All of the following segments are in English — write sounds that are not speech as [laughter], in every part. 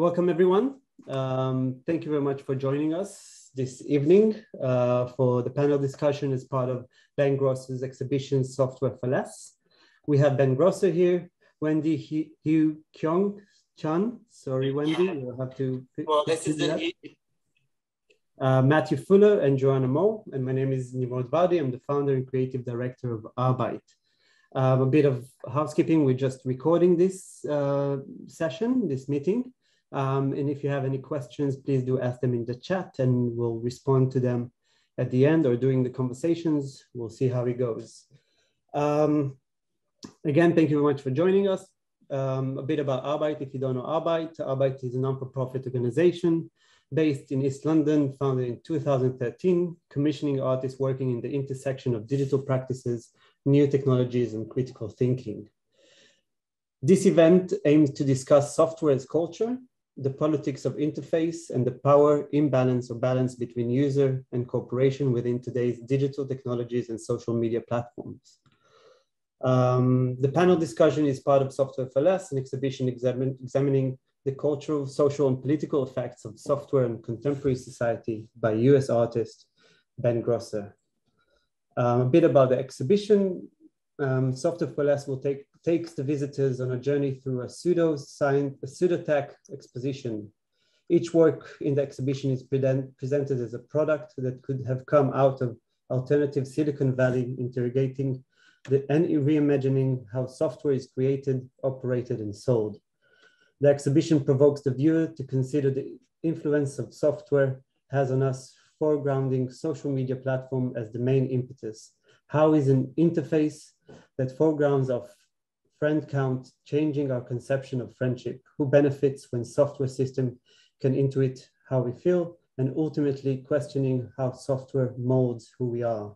welcome everyone. Um, thank you very much for joining us this evening uh, for the panel discussion as part of Ben Grosser's exhibition Software for Less. We have Ben Grosser here, Wendy Hui Kyong Chun. Sorry, Wendy, you'll have to. Well, this is the. Uh, Matthew Fuller and Joana Moll, and my name is Nimrod Vardi. I'm the founder and creative director of arebyte. Um, a bit of housekeeping, we're just recording this uh, session, this meeting. Um, and if you have any questions, please do ask them in the chat and we'll respond to them at the end or during the conversations. We'll see how it goes. Um, again, thank you very much for joining us. Um, a bit about arebyte, if you don't know arebyte, arebyte is a non-for-profit organization based in East London, founded in 2013, commissioning artists working in the intersection of digital practices, new technologies, and critical thinking. This event aims to discuss software as culture the politics of interface and the power imbalance or balance between user and corporation within today's digital technologies and social media platforms. Um, the panel discussion is part of Software for Less, an exhibition examin examining the cultural, social, and political effects of software and contemporary society by US artist Ben Grosser. Um, a bit about the exhibition. Um, Software for Less will take takes the visitors on a journey through a pseudo pseudo-tech exposition. Each work in the exhibition is present, presented as a product that could have come out of alternative Silicon Valley, interrogating the, and reimagining how software is created, operated, and sold. The exhibition provokes the viewer to consider the influence of software has on us, foregrounding social media platform as the main impetus. How is an interface that foregrounds of friend count, changing our conception of friendship, who benefits when software system can intuit how we feel, and ultimately questioning how software molds who we are.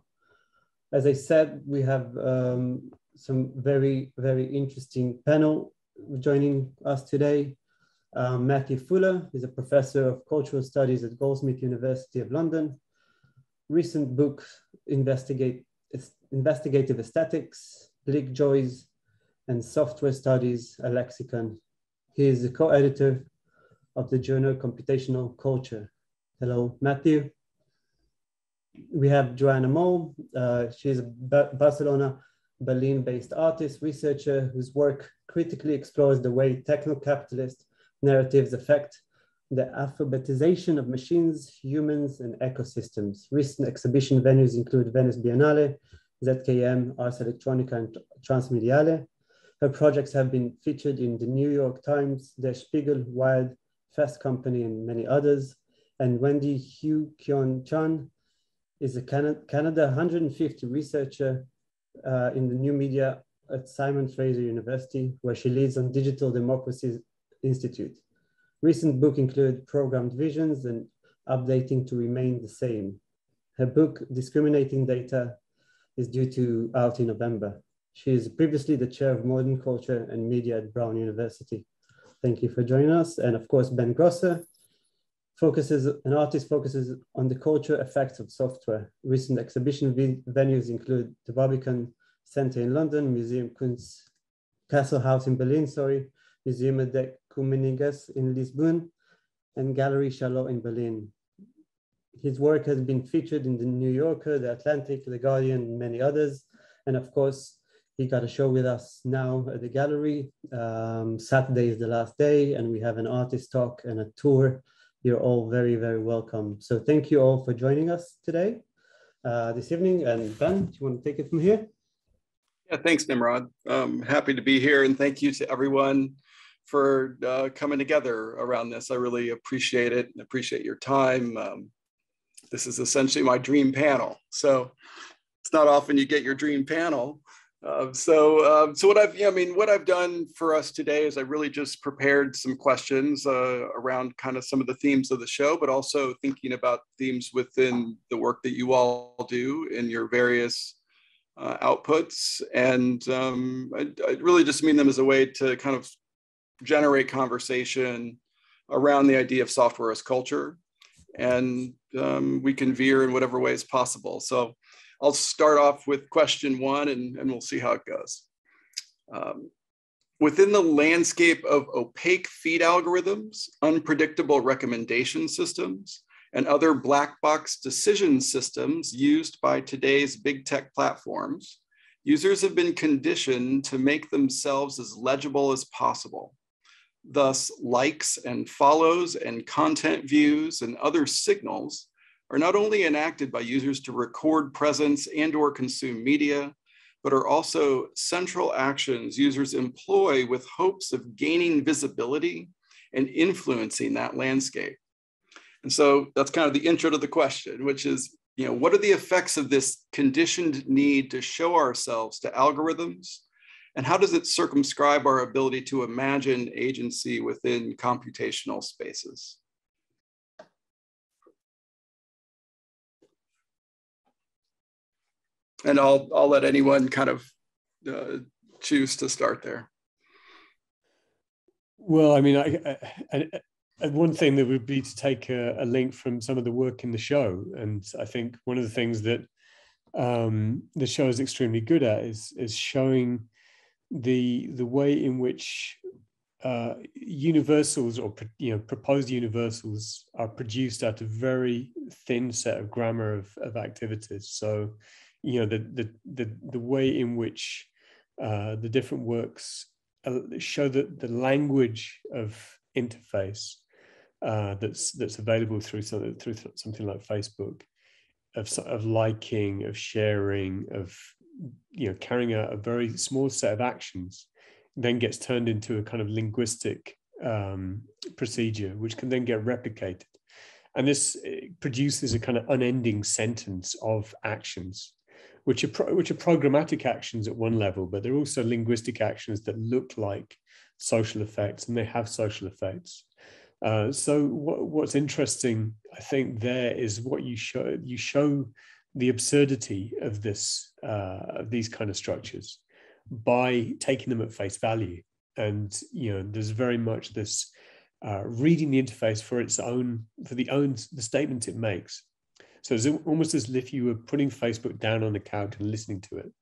As I said, we have um, some very, very interesting panel joining us today. Um, Matthew Fuller is a professor of cultural studies at Goldsmith University of London. Recent book, Investigate, Investigative Aesthetics, Bleak Joys, and Software Studies, a lexicon. He is the co-editor of the journal Computational Culture. Hello, Matthew. We have Joana Moll. Uh, she's a Barcelona, Berlin-based artist, researcher whose work critically explores the way techno-capitalist narratives affect the alphabetization of machines, humans, and ecosystems. Recent exhibition venues include Venice Biennale, ZKM, Ars Electronica, and Transmediale. Her projects have been featured in the New York Times, Der Spiegel, Wired, Fast Company, and many others. And Wendy Hui Kyong Chun is a Canada, Canada 150 researcher uh, in the new media at Simon Fraser University, where she leads on Digital Democracy Institute. Recent book include Programmed Visions and Updating to Remain the Same. Her book, Discriminating Data, is due to out in November. She is previously the chair of modern culture and media at Brown University. Thank you for joining us. And of course, Ben Grosser focuses, an artist focuses on the cultural effects of software. Recent exhibition venues include the Barbican Center in London, Museum Kunst, Castle House in Berlin, sorry, Museum des Comunigas in Lisbon, and Gallery Charlot in Berlin. His work has been featured in the New Yorker, The Atlantic, The Guardian, and many others. And of course, he got a show with us now at the gallery. Um, Saturday is the last day, and we have an artist talk and a tour. You're all very, very welcome. So thank you all for joining us today, uh, this evening. And Ben, do you want to take it from here? Yeah, thanks, Nimrod. Um, happy to be here, and thank you to everyone for uh, coming together around this. I really appreciate it and appreciate your time. Um, this is essentially my dream panel. So it's not often you get your dream panel, um, so, um, so what I've, yeah, I mean, what I've done for us today is I really just prepared some questions uh, around kind of some of the themes of the show, but also thinking about themes within the work that you all do in your various uh, outputs. And um, I, I, really just mean them as a way to kind of generate conversation around the idea of software as culture. And um, we can veer in whatever way is possible. So I'll start off with question one and, and we'll see how it goes. Um, within the landscape of opaque feed algorithms, unpredictable recommendation systems, and other black box decision systems used by today's big tech platforms, users have been conditioned to make themselves as legible as possible. Thus, likes and follows and content views and other signals are not only enacted by users to record presence and or consume media, but are also central actions users employ with hopes of gaining visibility and influencing that landscape. And so that's kind of the intro to the question, which is, you know, what are the effects of this conditioned need to show ourselves to algorithms? And how does it circumscribe our ability to imagine agency within computational spaces? And I'll, I'll let anyone kind of uh, choose to start there. Well, I mean, I, I, and one thing that would be to take a, a, link from some of the work in the show, and I think one of the things that um, the show is extremely good at is is showing the the way in which uh, universals or you know proposed universals are produced out of very thin set of grammar of, of activities. So, you know the the the, the way in which uh, the different works uh, show that the language of interface uh, that's that's available through something through something like Facebook, of of liking, of sharing, of you know carrying out a very small set of actions, then gets turned into a kind of linguistic um, procedure, which can then get replicated, and this produces a kind of unending sentence of actions. Which are, pro- which are programmatic actions at one level, but they're also linguistic actions that look like social effects and they have social effects. Uh, so what, what's interesting, I think, there is what you show. You show the absurdity of this, uh, of these kind of structures, by taking them at face value. And you know, there's very much this uh, reading the interface for its own, for the own the statement it makes. So it's almost as if you were putting Facebook down on the couch and listening to it.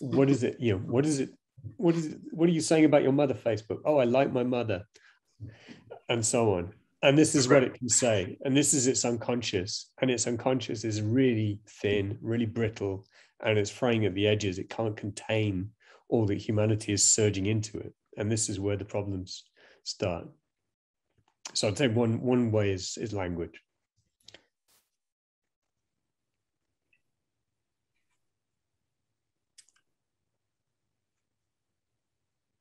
What is it? You know, what is it? What is it? What are you saying about your mother, Facebook? Oh, I like my mother and so on. And this is what it can say. And this is its unconscious. And its unconscious is really thin, really brittle, and it's fraying at the edges. It can't contain all that humanity is surging into it. And this is where the problems start. So I'd say one one way is is language.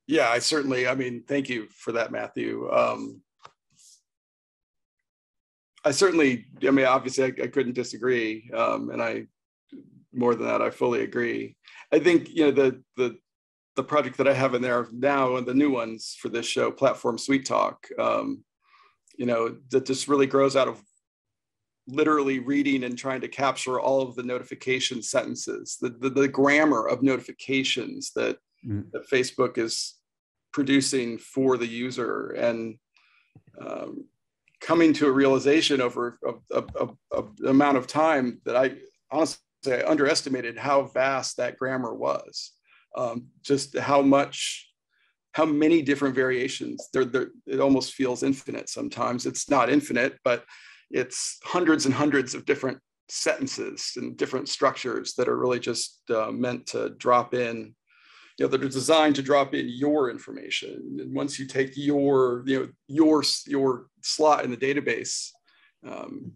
Yeah, I certainly. I mean, thank you for that, Matthew. Um, I certainly, I mean, obviously, I, I couldn't disagree, um, and I more than that, I fully agree. I think you know the the the project that I have in there now and the new ones for this show, Platform Sweet Talk, um, you know, that just really grows out of literally reading and trying to capture all of the notification sentences, the the, the grammar of notifications that mm. that Facebook is producing for the user and um, coming to a realization over a, a, a, a, amount of time that I honestly I underestimated how vast that grammar was. Um, just how much, how many different variations. There, there, it almost feels infinite sometimes. It's not infinite, but it's hundreds and hundreds of different sentences and different structures that are really just uh, meant to drop in you know, that are designed to drop in your information. And once you take your, you know, your your slot in the database um,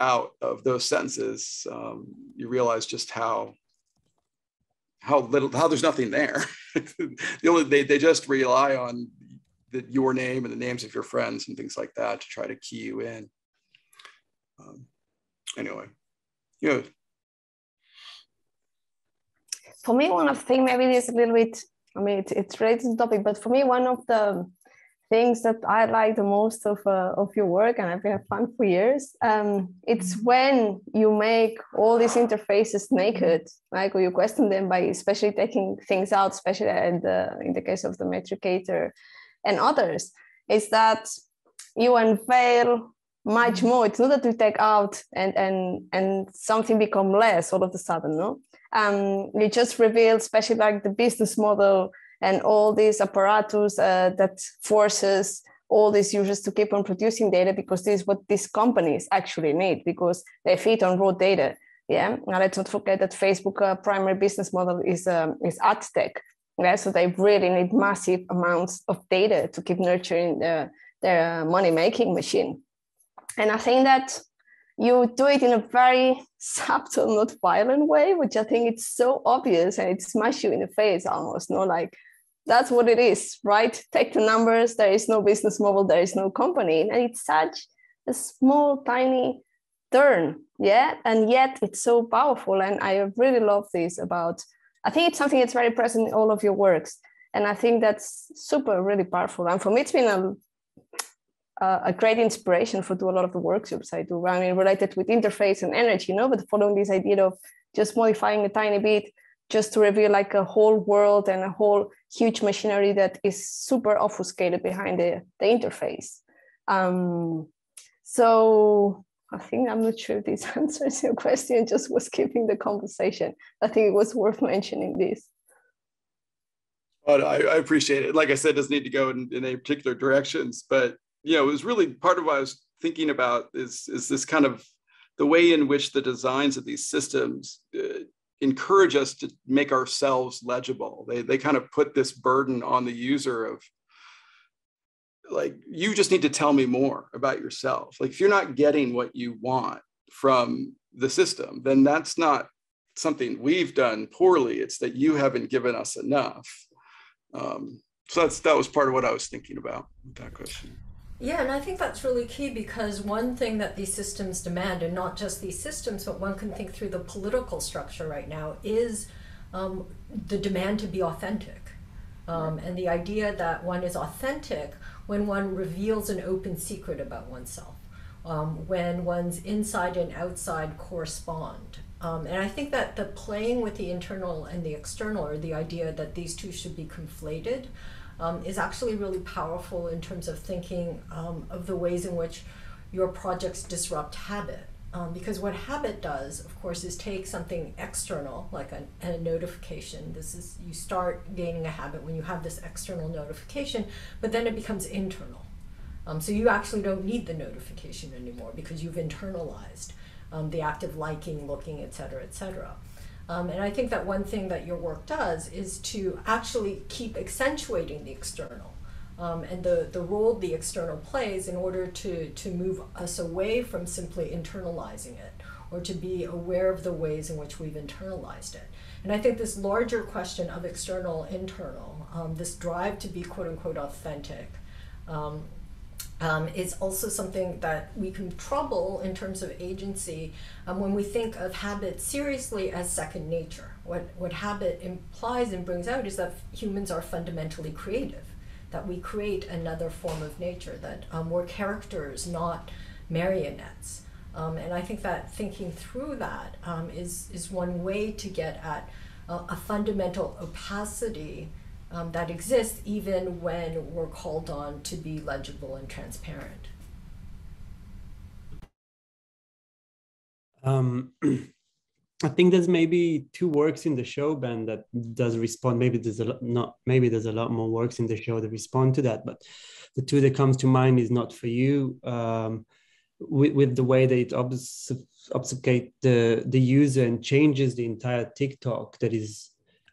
out of those sentences, um, you realize just how how little how there's nothing there. [laughs] the only they they just rely on the, your name and the names of your friends and things like that to try to key you in. Um, anyway, you know, for me, one of the things maybe it is a little bit, I mean, it, it's related to the topic, but for me, one of the things that I like the most of, uh, of your work, and I've been a fan for years, um, it's when you make all these interfaces naked, like, or you question them by especially taking things out, especially in the, in the case of the metricator and others, is that you unveil much more. It's not that you take out and and and something become less all of a sudden, no? Um, you just reveal, especially like the business model and all these apparatus uh, that forces all these users to keep on producing data because this is what these companies actually need because they feed on raw data. Yeah, now let's not forget that Facebook uh, primary business model is um, is ad tech. Yeah, so they really need massive amounts of data to keep nurturing the, their money making machine. And I think that you do it in a very [laughs] subtle, not violent way, which I think it's so obvious and it smashes you in the face almost. No, like that's what it is, right? Take the numbers. There is no business model. There is no company, and it's such a small, tiny turn, yeah. And yet it's so powerful, and I really love this about. I think it's something that's very present in all of your works, and I think that's super, really powerful. And for me, it's been a a great inspiration for do a lot of the workshops I do. I mean, related with interface and energy, you know, but following this idea of just modifying a tiny bit just to reveal like a whole world and a whole huge machinery that is super obfuscated behind the, the interface. Um, so I think I'm not sure if this [laughs] answers your question, just was keeping the conversation. I think it was worth mentioning this. Well, I, I appreciate it. Like I said, it doesn't need to go in, in any particular directions, but you know, it was really part of what I was thinking about is, is this kind of the way in which the designs of these systems uh, encourage us to make ourselves legible. They, they kind of put this burden on the user of like, you just need to tell me more about yourself. Like, if you're not getting what you want from the system, then that's not something we've done poorly. It's that you haven't given us enough. Um, so that's that was part of what I was thinking about with that question. Yeah, and I think that's really key because one thing that these systems demand, and not just these systems, but one can think through the political structure right now, is um, the demand to be authentic. Um, and the idea that one is authentic when one reveals an open secret about oneself, um, when one's inside and outside correspond. Um, and I think that the playing with the internal and the external, or the idea that these two should be conflated, um, is actually really powerful in terms of thinking um, of the ways in which your projects disrupt habit. Um, because what habit does, of course, is take something external, like a, a, notification. This is you start gaining a habit when you have this external notification, but then it becomes internal. Um, so you actually don't need the notification anymore because you've internalized um, the act of liking, looking, etc., cetera, et cetera. Um, and I think that one thing that your work does is to actually keep accentuating the external um, and the, the role the external plays in order to, to move us away from simply internalizing it or to be aware of the ways in which we've internalized it. And I think this larger question of external internal, um, this drive to be quote unquote authentic, um, um, is also something that we can trouble in terms of agency um, when we think of habit seriously as second nature. What, what habit implies and brings out is that humans are fundamentally creative, that we create another form of nature, that um, we're characters, not marionettes. Um, and I think that thinking through that um, is is, one way to get at uh, a fundamental opacity um, that exists even when we're called on to be legible and transparent. Um, [clears throat] I think there's maybe two works in the show, Ben, that does respond. Maybe there's a lot, not maybe there's a lot more works in the show that respond to that, but the two that comes to mind is not for you. Um, with, with the way that it obfuscate the the user and changes the entire TikTok that is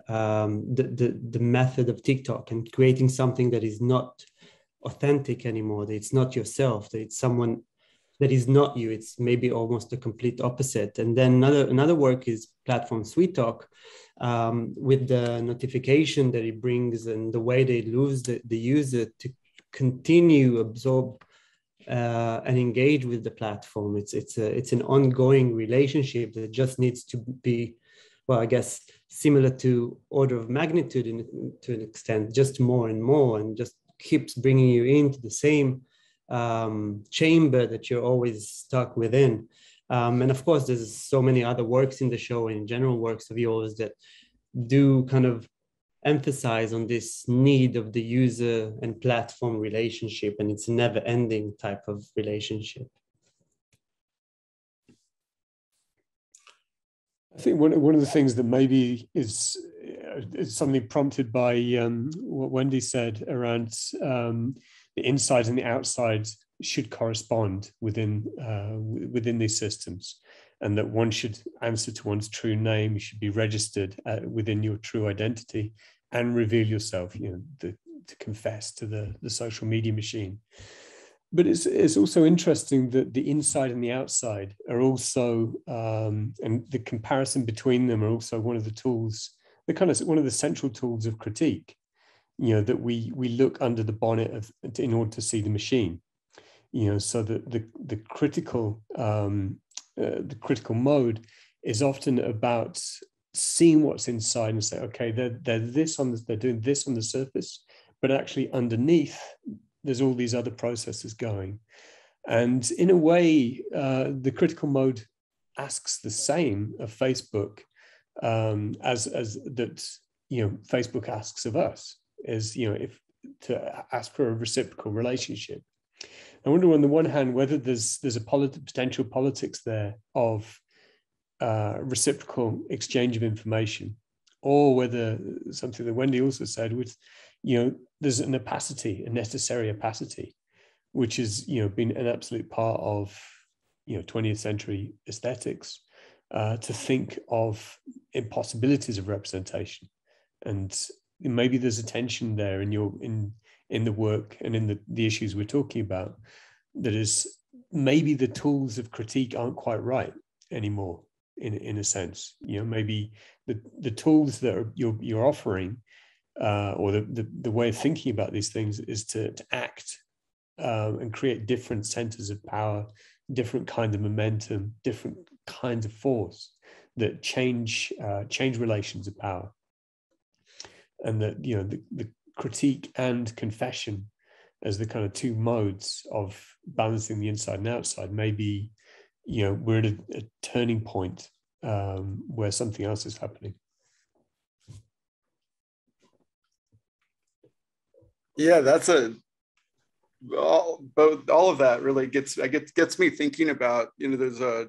um, the, the, the method of TikTok and creating something that is not authentic anymore, that it's not yourself, that it's someone that is not you. It's maybe almost the complete opposite. And then another another work is platform Sweet Talk um, with the notification that it brings and the way they lose the, the user to continue absorb uh, and engage with the platform. It's it's a it's an ongoing relationship that just needs to be, well, I guess similar to order of magnitude in, to an extent, just more and more, and just keeps bringing you into the same um, chamber that you're always stuck within. Um, and of course, there's so many other works in the show and general works of yours that do kind of emphasize on this need of the user and platform relationship, and it's a never ending type of relationship. I think one, one of the things that maybe is uh, something prompted by um, what Wendy said around um, the inside and the outside should correspond within uh, within these systems, and that one should answer to one's true name. You should be registered uh, within your true identity and reveal yourself. You know, the, to confess to the the social media machine. But it's it's also interesting that the inside and the outside are also, um, and the comparison between them are also one of the tools, the kind of one of the central tools of critique you know that we we look under the bonnet of in order to see the machine you know so that the the critical um uh, the critical mode is often about seeing what's inside and say okay they're they're this on the, they're doing this on the surface but actually underneath there's all these other processes going and in a way uh, the critical mode asks the same of facebook um, as as that you know facebook asks of us is you know if to ask for a reciprocal relationship. I wonder on the one hand whether there's there's a polit- potential politics there of uh, reciprocal exchange of information, or whether something that Wendy also said with you know there's an opacity, a necessary opacity, which has you know been an absolute part of you know 20th century aesthetics uh, to think of impossibilities of representation. And maybe there's a tension there in your in in the work and in the, the issues we're talking about that is maybe the tools of critique aren't quite right anymore in in a sense. You know maybe the the tools that are, you're you're offering uh, or the, the, the way of thinking about these things is to, to act um, and create different centers of power different kind of momentum different kinds of force that change uh, change relations of power. And that you know the, the critique and confession as the kind of two modes of balancing the inside and outside maybe you know we're at a, a turning point um, where something else is happening yeah that's a all both all of that really gets I get gets me thinking about you know there's a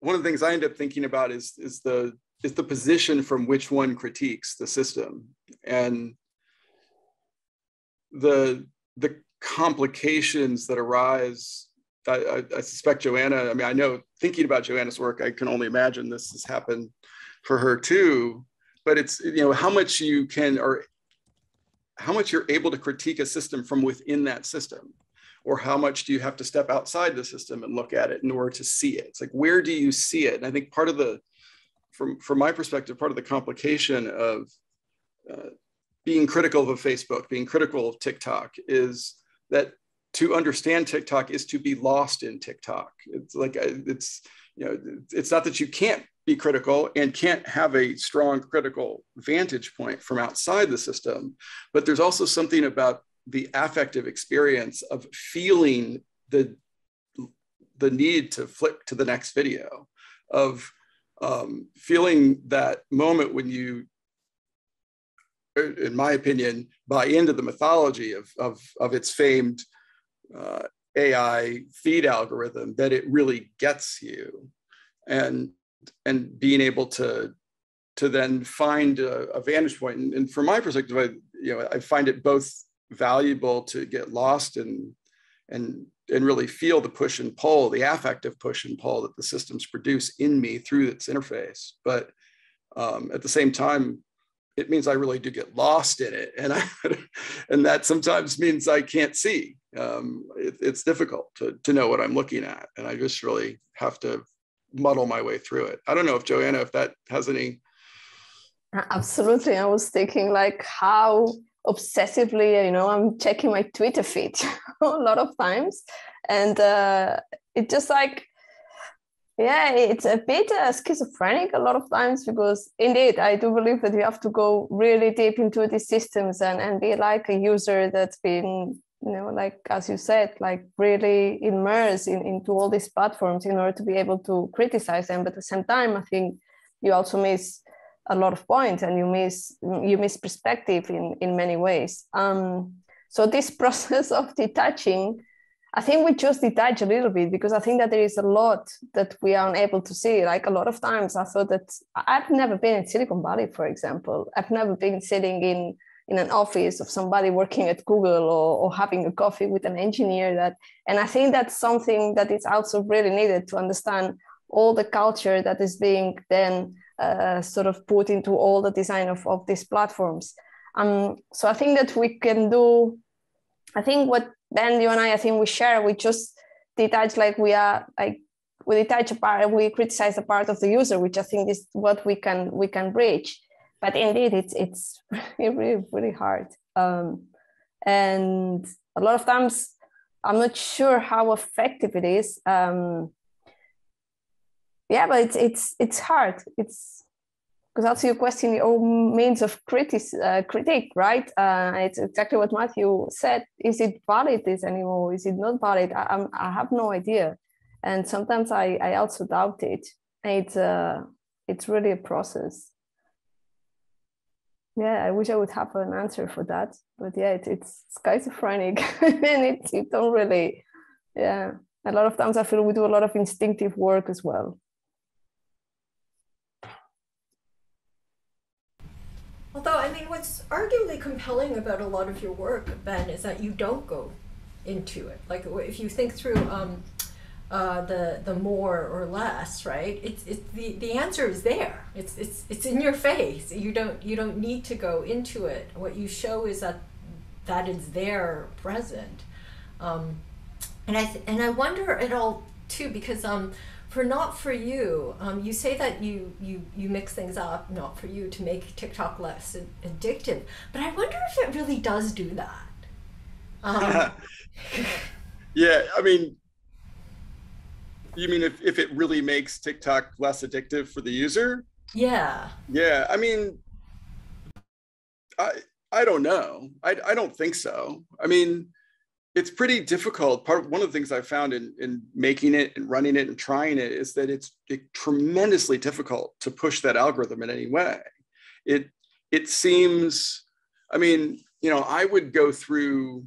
one of the things I end up thinking about is is the is the position from which one critiques the system. And the the complications that arise I, I, I, suspect joana i mean i know thinking about joana's work i can only imagine this has happened for her too. But it's you know how much you can or how much you're able to critique a system from within that system? Or how much do you have to step outside the system and look at it in order to see it? It's like where do you see it? And i think part of the from from my perspective, part of the complication of uh, being critical of Facebook, being critical of TikTok, is that to understand TikTok is to be lost in TikTok. It's like uh, it's you know it's not that you can't be critical and can't have a strong critical vantage point from outside the system, but there's also something about the affective experience of feeling the the need to flip to the next video of um, feeling that moment when you, in my opinion, buy into the mythology of, of, of its famed uh, AI feed algorithm, that it really gets you. And, and being able to, to then find a, a vantage point. And, and from my perspective, I, you know, I find it both valuable to get lost and, and and really feel the push and pull, the affective push and pull that the systems produce in me through its interface. But um, at the same time, it means I really do get lost in it, and [laughs] I, and that sometimes means I can't see. Um, it, it's difficult to to know what I'm looking at, and I just really have to muddle my way through it. I don't know if Joana, if that has any. Absolutely, I was thinking like how obsessively you know i'm checking my twitter feed [laughs] a lot of times and uh, it just like yeah it's a bit uh, schizophrenic a lot of times because indeed i do believe that you have to go really deep into these systems and, and be like a user that's been you know like as you said like really immerse in, into all these platforms in order to be able to criticize them but at the same time i think you also miss a lot of points and you miss you miss perspective in in many ways um, so this [laughs] process of detaching I think we just detach a little bit because I think that there is a lot that we are unable to see. Like a lot of times, I thought that I've never been in Silicon Valley, for example. I've never been sitting in in an office of somebody working at Google or, or having a coffee with an engineer. That and I think that's something that is also really needed to understand all the culture that is being then uh, sort of put into all the design of, of these platforms. Um, so I think that we can do. I think what Ben, you and I, I think we share, we just detach like we are like we detach a part, we criticize a part of the user, which I think is what we can we can reach. But indeed, it's it's [laughs] really really hard. Um, and a lot of times, I'm not sure how effective it is. Um, yeah, but it's it's it's hard. It's because also you question your means of critic, uh, critique, right? Uh, it's exactly what Matthew said. Is it valid this anymore? Is it not valid? I, I'm, I have no idea, and sometimes I, I also doubt it. It's uh, it's really a process. Yeah, I wish I would have an answer for that, but yeah, it, it's schizophrenic, [laughs] and it you don't really, yeah. A lot of times I feel we do a lot of instinctive work as well. Although, I mean, what's arguably compelling about a lot of your work, Ben, is that you don't go into it. Like, if you think through um, uh, the the more or less, right? It's it's the the answer is there. It's it's it's in your face. You don't you don't need to go into it. What you show is that that is there, present. Um, and I th- and I wonder at all too because um for not for you um, you say that you you you mix things up not for you to make tiktok less addictive but i wonder if it really does do that um, [laughs] yeah i mean you mean if, if it really makes tiktok less addictive for the user yeah yeah i mean i i don't know i, I don't think so i mean it's pretty difficult. Part of one of the things I found in in making it and running it and trying it is that it's it, tremendously difficult to push that algorithm in any way. It it seems, I mean, you know, I would go through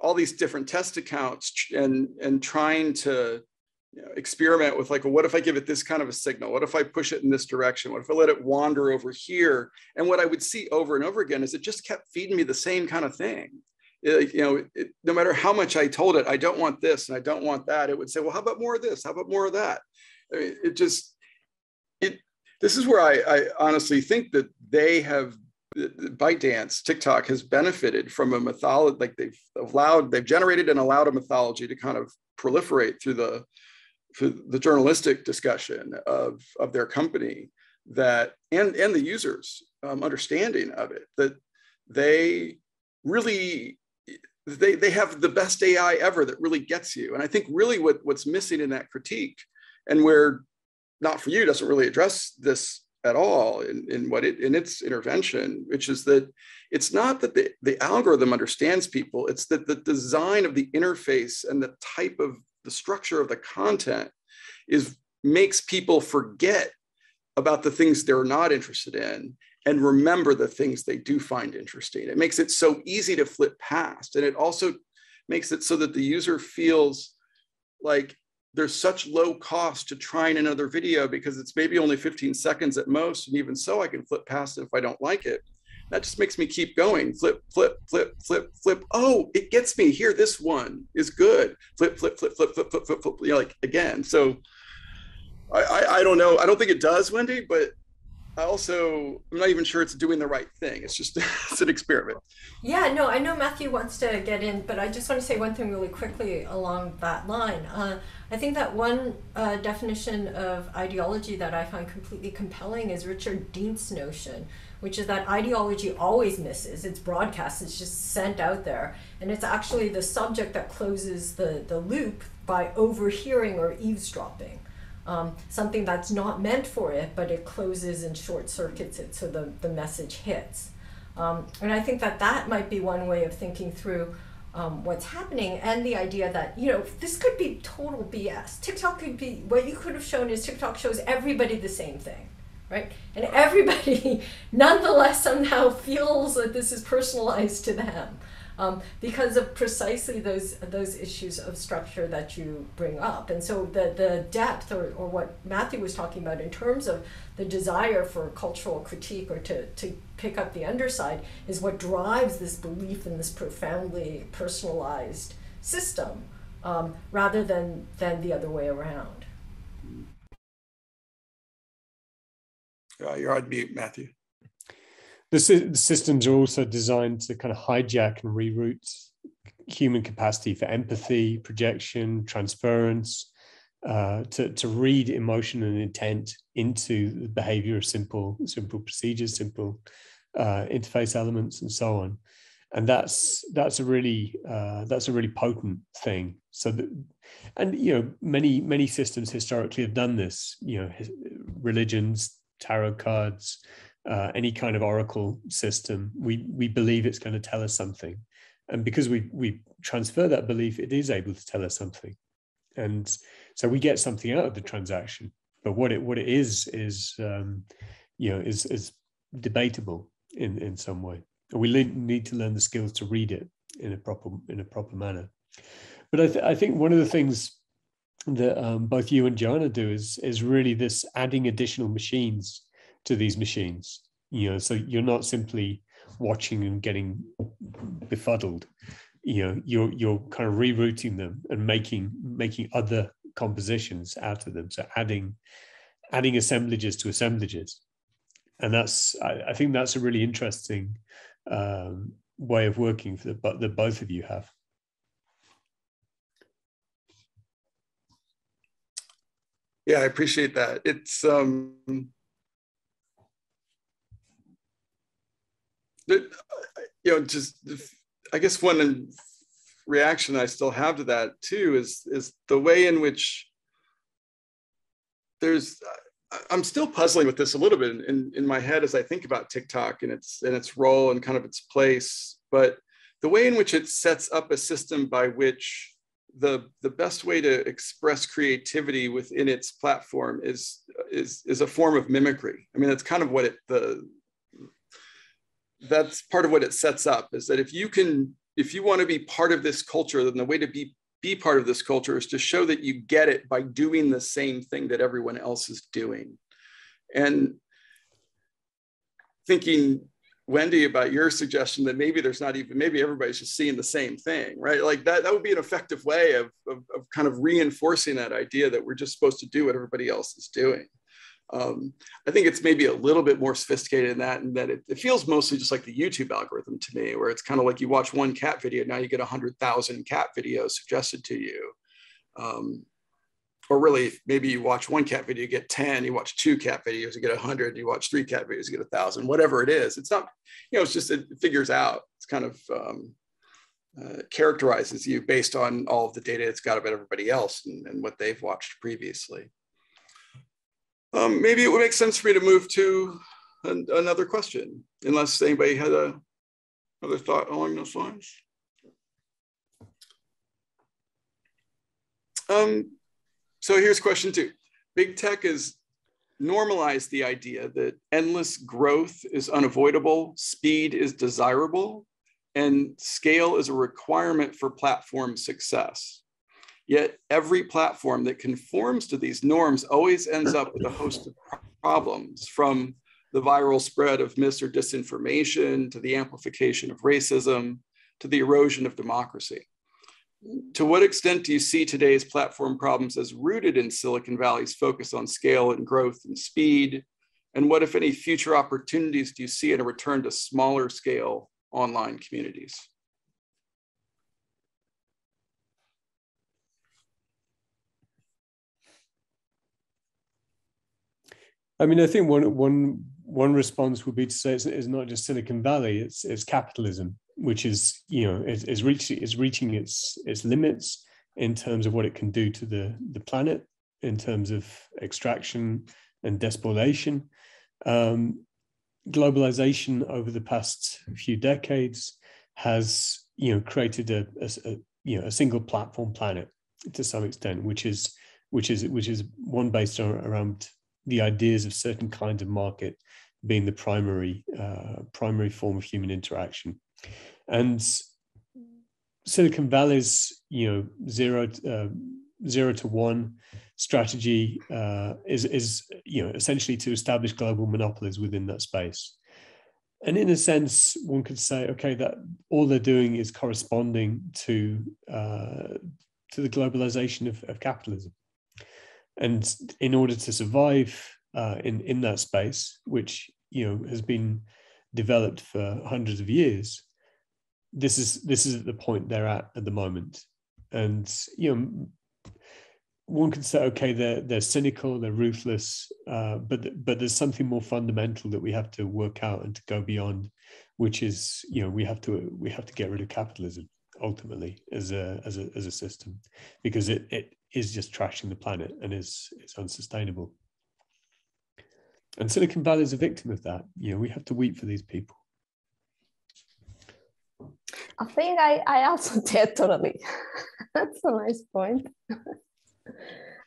all these different test accounts and and trying to you know, experiment with like, well, what if I give it this kind of a signal? What if I push it in this direction? What if I let it wander over here? And what I would see over and over again is it just kept feeding me the same kind of thing it, you know, it, no matter how much I told it, I don't want this and I don't want that, it would say, well, how about more of this? How about more of that? I mean, it just, it, this is where I, I honestly think that they have ByteDance, TikTok has benefited from a mythology, like they've allowed, they've generated and allowed a mythology to kind of proliferate through the, through the journalistic discussion of, of their company that, and, and the users um, understanding of it, that they really they, they have the best AI ever that really gets you. And I think really what, what's missing in that critique and where not for you doesn't really address this at all in, in what it in its intervention, which is that it's not that the, the algorithm understands people, it's that the design of the interface and the type of the structure of the content is makes people forget about the things they're not interested in and remember the things they do find interesting. It makes it so easy to flip past. And it also makes it so that the user feels like there's such low cost to trying another video because it's maybe only 15 seconds at most. And even so, I can flip past it if I don't like it. That just makes me keep going. Flip, flip, flip, flip, flip. Oh, it gets me here. This one is good. Flip, flip, flip, flip, flip, flip, flip, flip. You know, like again. So I, I, I don't know. I don't think it does, Wendy, but I also I'm not even sure it's doing the right thing. It's just [laughs] it's an experiment. Yeah, no, I know Matthew wants to get in, but I just want to say one thing really quickly along that line. Uh, I think that one uh, definition of ideology that I find completely compelling is Richard Dean's notion, which is that ideology always misses. It's broadcast. It's just sent out there, and it's actually the subject that closes the the loop by overhearing or eavesdropping um, something that's not meant for it, but it closes and short circuits it so the, the message hits. Um, and I think that that might be one way of thinking through um, what's happening and the idea that, you know, this could be total BS. TikTok could be, what you could have shown is TikTok shows everybody the same thing, right? And everybody [laughs] nonetheless somehow feels that this is personalized to them. um, because of precisely those those issues of structure that you bring up. And so the the depth, or, or what Matthew was talking about in terms of the desire for cultural critique or to, to pick up the underside, is what drives this belief in this profoundly personalized system, um, rather than than the other way around. Uh, you're on mute, Matthew. The, the systems are also designed to kind of hijack and reroute human capacity for empathy, projection, transference, uh, to, to read emotion and intent into the behavior of simple simple procedures, simple uh, interface elements, and so on. And that's that's a really uh, that's a really potent thing. So that, and you know many many systems historically have done this. You know, religions, tarot cards, uh, any kind of oracle system, we we believe it's going to tell us something, and because we we transfer that belief, it is able to tell us something, and so we get something out of the transaction. But what it what it is is um, you know is is debatable in in some way. And we need to learn the skills to read it in a proper in a proper manner. But I, th- I think one of the things that um, both you and Joana do is is really this adding additional machines to these machines. You know, so you're not simply watching and getting befuddled. You know, you're you're kind of rerouting them and making making other compositions out of them. So adding adding assemblages to assemblages, and that's I, I think that's a really interesting um, way of working for the, but that both of you have. Yeah, I appreciate that. It's um, you know, just I guess one reaction I still have to that too is is the way in which there's I'm still puzzling with this a little bit in, in my head as I think about TikTok and its and its role and kind of its place, but the way in which it sets up a system by which the the best way to express creativity within its platform is is is a form of mimicry. I mean, that's kind of what it the that's part of what it sets up is that if you can if you want to be part of this culture, then the way to be be part of this culture is to show that you get it by doing the same thing that everyone else is doing. And thinking Wendy about your suggestion that maybe there's not even maybe everybody's just seeing the same thing, right? Like that that would be an effective way of, of, of kind of reinforcing that idea that we're just supposed to do what everybody else is doing. Um, I think it's maybe a little bit more sophisticated than that, and that it, it, feels mostly just like the YouTube algorithm to me, where it's kind of like you watch one cat video, now you get 100,000 cat videos suggested to you. Um, or really maybe you watch one cat video, you get 10, you watch two cat videos, you get 100, you watch three cat videos, you get a thousand, whatever it is. It's not, you know, it's just, it figures out, it's kind of um, uh, characterizes you based on all of the data it's got about everybody else and, and what they've watched previously. Um, maybe it would make sense for me to move to an, another question, unless anybody had a, another thought along those lines. Um, so here's question two. Big tech has normalized the idea that endless growth is unavoidable, speed is desirable, and scale is a requirement for platform success. Yet every platform that conforms to these norms always ends up with a host of problems from the viral spread of mis or disinformation to the amplification of racism to the erosion of democracy to what extent do you see today's platform problems as rooted in Silicon Valley's focus on scale and growth and speed? And what, if any, future opportunities do you see in a return to smaller scale online communities? I mean, I think one one one response would be to say it's, it's not just Silicon Valley; it's it's capitalism which is you know is, is reaching is reaching its its limits in terms of what it can do to the the planet in terms of extraction and despoliation. Um, globalization over the past few decades has you know created a, a, a, you know a single platform planet to some extent, which is which is which is one based on, around the ideas of certain kinds of market being the primary uh, primary form of human interaction. And Silicon Valley's you know zero uh, zero to one strategy uh, is is you know essentially to establish global monopolies within that space. And in a sense, one could say, okay, that all they're doing is corresponding to uh, to the globalization of, of capitalism. And in order to survive uh, in in that space, which you know has been developed for hundreds of years, this is this is the point they're at at the moment. And you know, one can say, okay, they're they're cynical, they're ruthless, uh, but but there's something more fundamental that we have to work out and to go beyond, which is you know we have to we have to get rid of capitalism ultimately as a as a as a system, because it it is just trashing the planet and is is unsustainable. And Silicon Valley is a victim of that. You know, we have to weep for these people. I think I, I also [laughs] did totally. That's a nice point.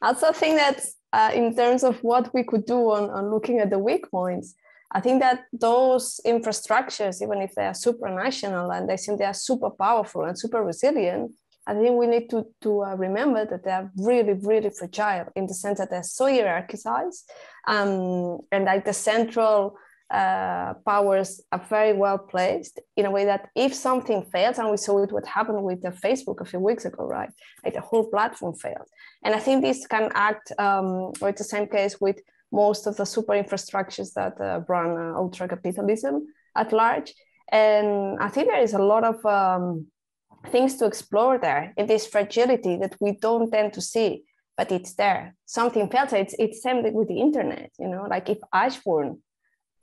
I also think that uh, in terms of what we could do on, on looking at the weak points, I think that those infrastructures, even if they are supranational and they seem they are super powerful and super resilient, I think we need to, to uh, remember that they are really, really fragile in the sense that they're so hierarchized um, and like the central uh, powers are very well placed in a way that if something fails, and we saw it what happened with the Facebook a few weeks ago, right? Like the whole platform failed. And I think this can act, um, or it's the same case with most of the super infrastructures that uh, run uh, ultra capitalism at large. And I think there is a lot of um, things to explore there in this fragility that we don't tend to see, but it's there. Something fails. It's it's same with the internet. You know, like if Ashburn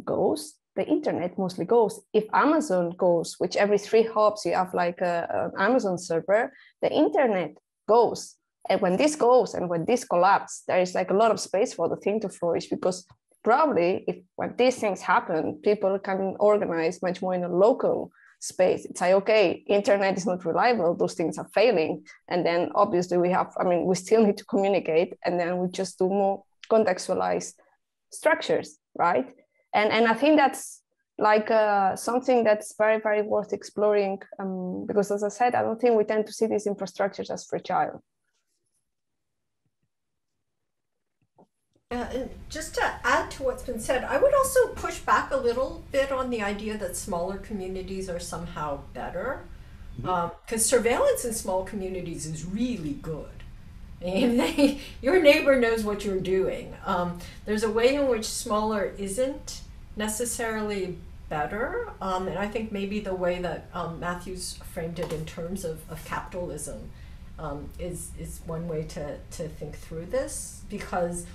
goes, the internet mostly goes. If Amazon goes, which every three hops you have like a, an Amazon server, the internet goes. And when this goes and when this collapses, there is like a lot of space for the thing to flourish because probably if when these things happen, people can organize much more in a local space. It's like, okay, internet is not reliable, those things are failing. And then obviously we have, I mean, we still need to communicate and then we just do more contextualized structures, right? And and i think that's like uh, something that's very very worth exploring um, because as i said i don't think we tend to see these infrastructures as fragile Uh, just to add to what's been said, I would also push back a little bit on the idea that smaller communities are somehow better. Because mm-hmm. um, surveillance in small communities is really good. And [laughs] they, your neighbor knows what you're doing. Um, there's a way in which smaller isn't necessarily better. Um, and I think maybe the way that um, Matthew's framed it in terms of, of capitalism um, is, is one way to, to think through this because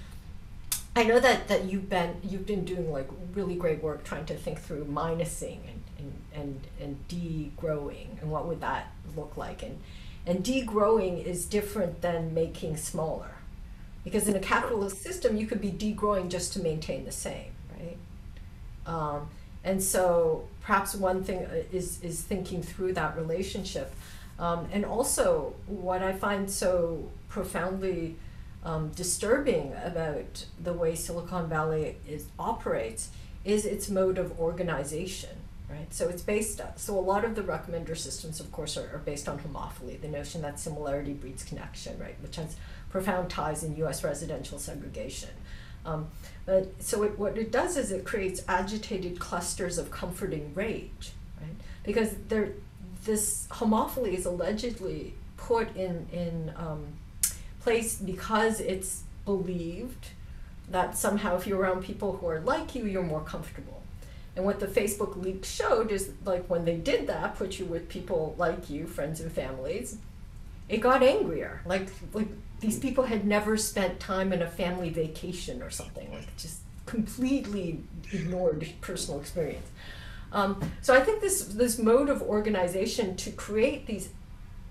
I know that, that you've been you've been doing like really great work trying to think through minusing and, and, and, and degrowing and what would that look like and and degrowing is different than making smaller. Because in a capitalist system, you could be degrowing just to maintain the same? Um, and so perhaps one thing uh, is, is thinking through that relationship. Um, and also, what I find so profoundly um, disturbing about the way Silicon Valley is, operates is its mode of organization right? So it's based so a lot of the recommender systems, of course, are, are based on homophily, the notion that similarity breeds connection, right? Which has profound ties in U.S. residential segregation. Um, but so it, what it does is it creates agitated clusters of comforting rage, right? Because there, this homophily is allegedly put in in um, place because it's believed that somehow if you're around people who are like you, you're more comfortable. And what the Facebook leak showed is like when they did that, put you with people like you, friends and families, it got angrier. Like like these people had never spent time in a family vacation or something. Like just completely ignored personal experience. Um, so I think this this mode of organization to create these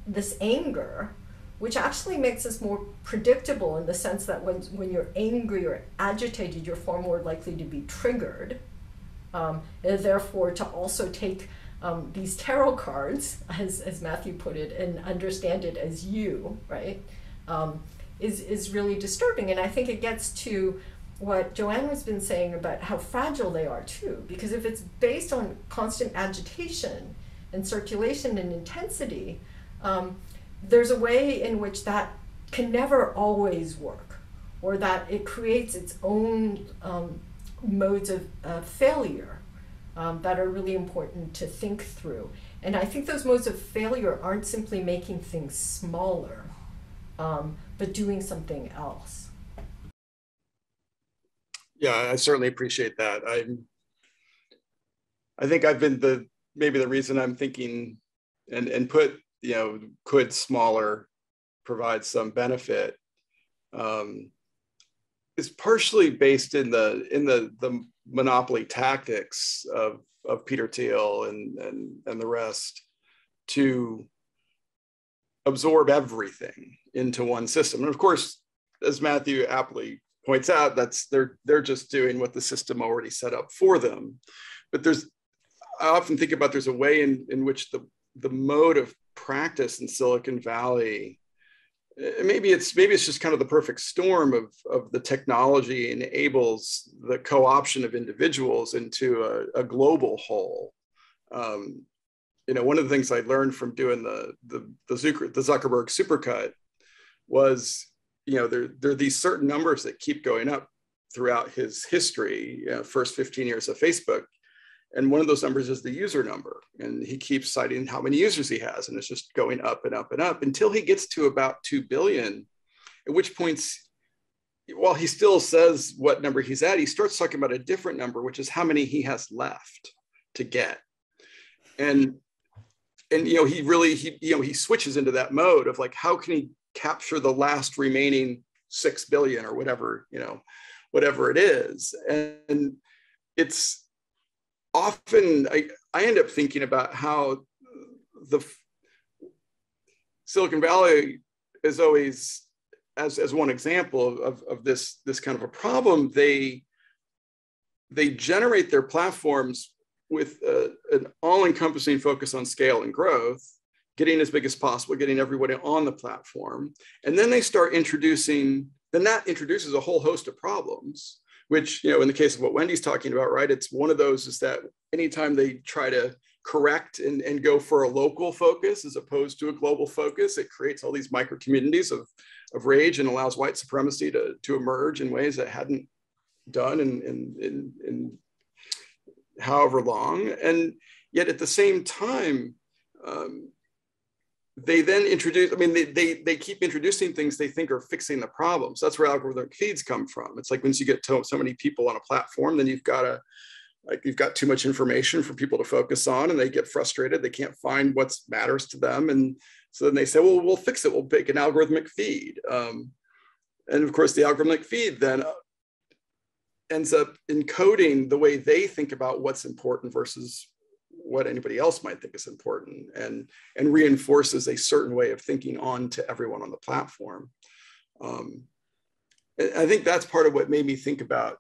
this anger, which actually makes us more predictable in the sense that when when you're angry or agitated, you're far more likely to be triggered um, and therefore to also take um, these tarot cards, [laughs] as, as Matthew put it, and understand it as you, right, um, is, is really disturbing. And I think it gets to what Joana has been saying about how fragile they are too, because if it's based on constant agitation and circulation and intensity, um, there's a way in which that can never always work, or that it creates its own um, modes of uh, failure um, that are really important to think through. And I think those modes of failure aren't simply making things smaller, um, but doing something else. Yeah, I certainly appreciate that. I I think I've been the maybe the reason I'm thinking and and put you know could smaller provide some benefit um, is partially based in the in the the monopoly tactics of of Peter Thiel and and and the rest to absorb everything into one system. And of course, as Matthew aptly points out, that's they're they're just doing what the system already set up for them. But there's I often think about there's a way in, in which the the mode of practice in Silicon Valley uh, maybe it's maybe it's just kind of the perfect storm of of the technology enables the co-option of individuals into a, a global whole um, you know one of the things i learned from doing the the the, Zucker, the zuckerberg supercut was you know there, there are these certain numbers that keep going up throughout his history you know, first 15 years of facebook and one of those numbers is the user number. And he keeps citing how many users he has. And it's just going up and up and up until he gets to about 2 billion, at which points, while he still says what number he's at, he starts talking about a different number, which is how many he has left to get. And and you know he really he you know he switches into that mode of like how can he capture the last remaining 6 billion or whatever you know whatever it is. And it's often I, I end up thinking about how the Silicon Valley is always, as, as one example of, of this, this kind of a problem, they, they generate their platforms with a, an all-encompassing focus on scale and growth, getting as big as possible, getting everybody on the platform. And then they start introducing, then that introduces a whole host of problems which you know in the case of what wendy's talking about right it's one of those is that anytime they try to correct and, and go for a local focus as opposed to a global focus it creates all these micro communities of, of rage and allows white supremacy to, to emerge in ways that hadn't done in, in, in, in however long and yet at the same time um, they then introduce i mean they, they they keep introducing things they think are fixing the problems. That's where algorithmic feeds come from. It's like once you get to so many people on a platform then you've got to like you've got too much information for people to focus on and they get frustrated. They can't find what matters to them and so then they say well we'll fix it. We'll make an algorithmic feed. Um, and of course the algorithmic feed then uh, ends up encoding the way they think about what's important versus what anybody else might think is important and, and reinforces a certain way of thinking on to everyone on the platform. Um, I think that's part of what made me think about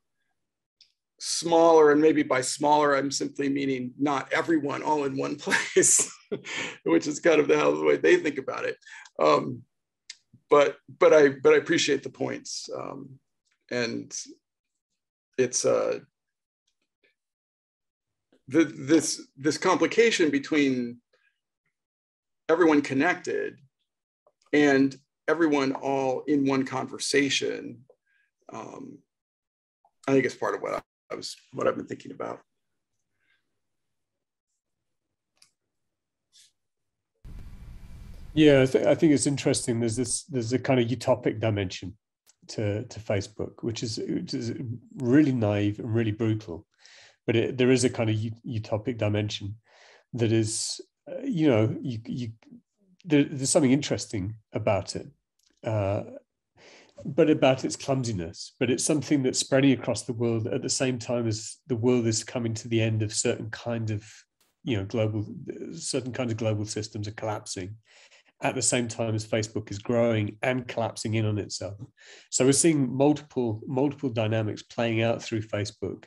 smaller, and maybe by smaller, I'm simply meaning not everyone all in one [laughs] place, which is kind of the, the way they think about it. Um, but but I but I appreciate the points, um, and it's uh, the, this this complication between everyone connected and everyone all in one conversation um, i think it's part of what I, was what i've been thinking about. Yeah I, th- I think it's interesting. There's this there's a kind of utopic dimension to to facebook which is which is really naive and really brutal but it, there is a kind of utopic dimension that is, uh, you know, you, you there, there's something interesting about it, uh, but about its clumsiness. But it's something that's spreading across the world at the same time as the world is coming to the end of certain kind of, you know, global, certain kinds of global systems are collapsing at the same time as Facebook is growing and collapsing in on itself. So we're seeing multiple multiple dynamics playing out through Facebook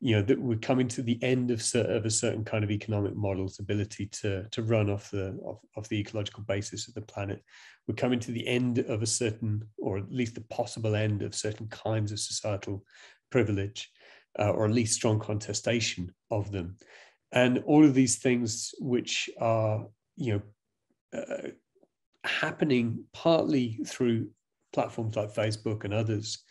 you know that we're coming to the end of, of a certain kind of economic model's ability to to run off the off, off the ecological basis of the planet. We're coming to the end of a certain or at least the possible end of certain kinds of societal privilege uh, or at least strong contestation of them. And all of these things which are you know uh, happening partly through platforms like Facebook and others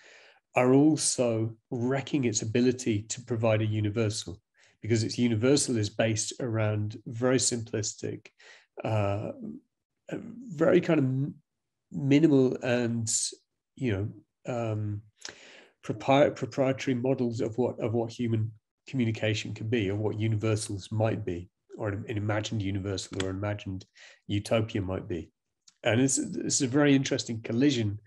are also wrecking its ability to provide a universal because its universal is based around very simplistic, uh, very kind of minimal and you know um, proprietary models of what of what human communication can be or what universals might be or an imagined universal or an imagined utopia might be. And it's, it's a very interesting collision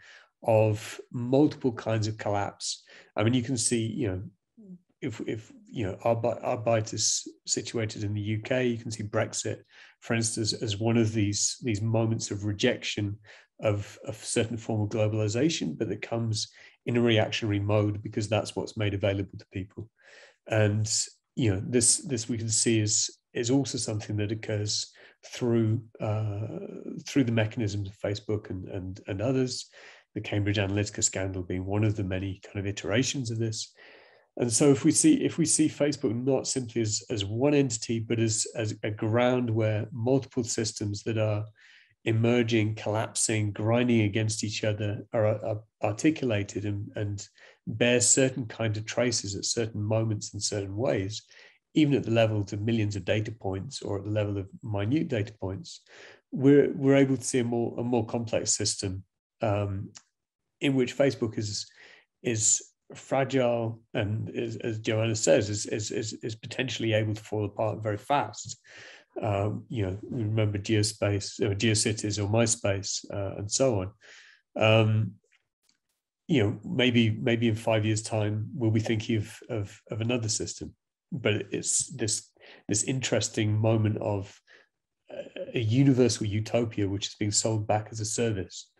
of multiple kinds of collapse i mean you can see you know if if you know our arebyte is situated in the UK, you can see Brexit, for instance, as one of these these moments of rejection of a certain form of globalization, but that comes in a reactionary mode because that's what's made available to people. And you know, this this we can see is is also something that occurs through uh, through the mechanisms of Facebook and and and others. The Cambridge Analytica scandal being one of the many kind of iterations of this. And so if we see if we see Facebook not simply as, as one entity, but as, as a ground where multiple systems that are emerging, collapsing, grinding against each other are, are articulated and, and bear certain kind of traces at certain moments in certain ways, even at the level of millions of data points or at the level of minute data points, we're, we're able to see a more, a more complex system um, in which Facebook is, is fragile and is, as Joana says, is, is, is, is potentially able to fall apart very fast. Um, you know, remember Geospace or GeoCities or MySpace uh, and so on. Um, you know, maybe maybe in five years' time we'll be thinking of, of, of another system, but it's this this interesting moment of a universal utopia which is being sold back as a service.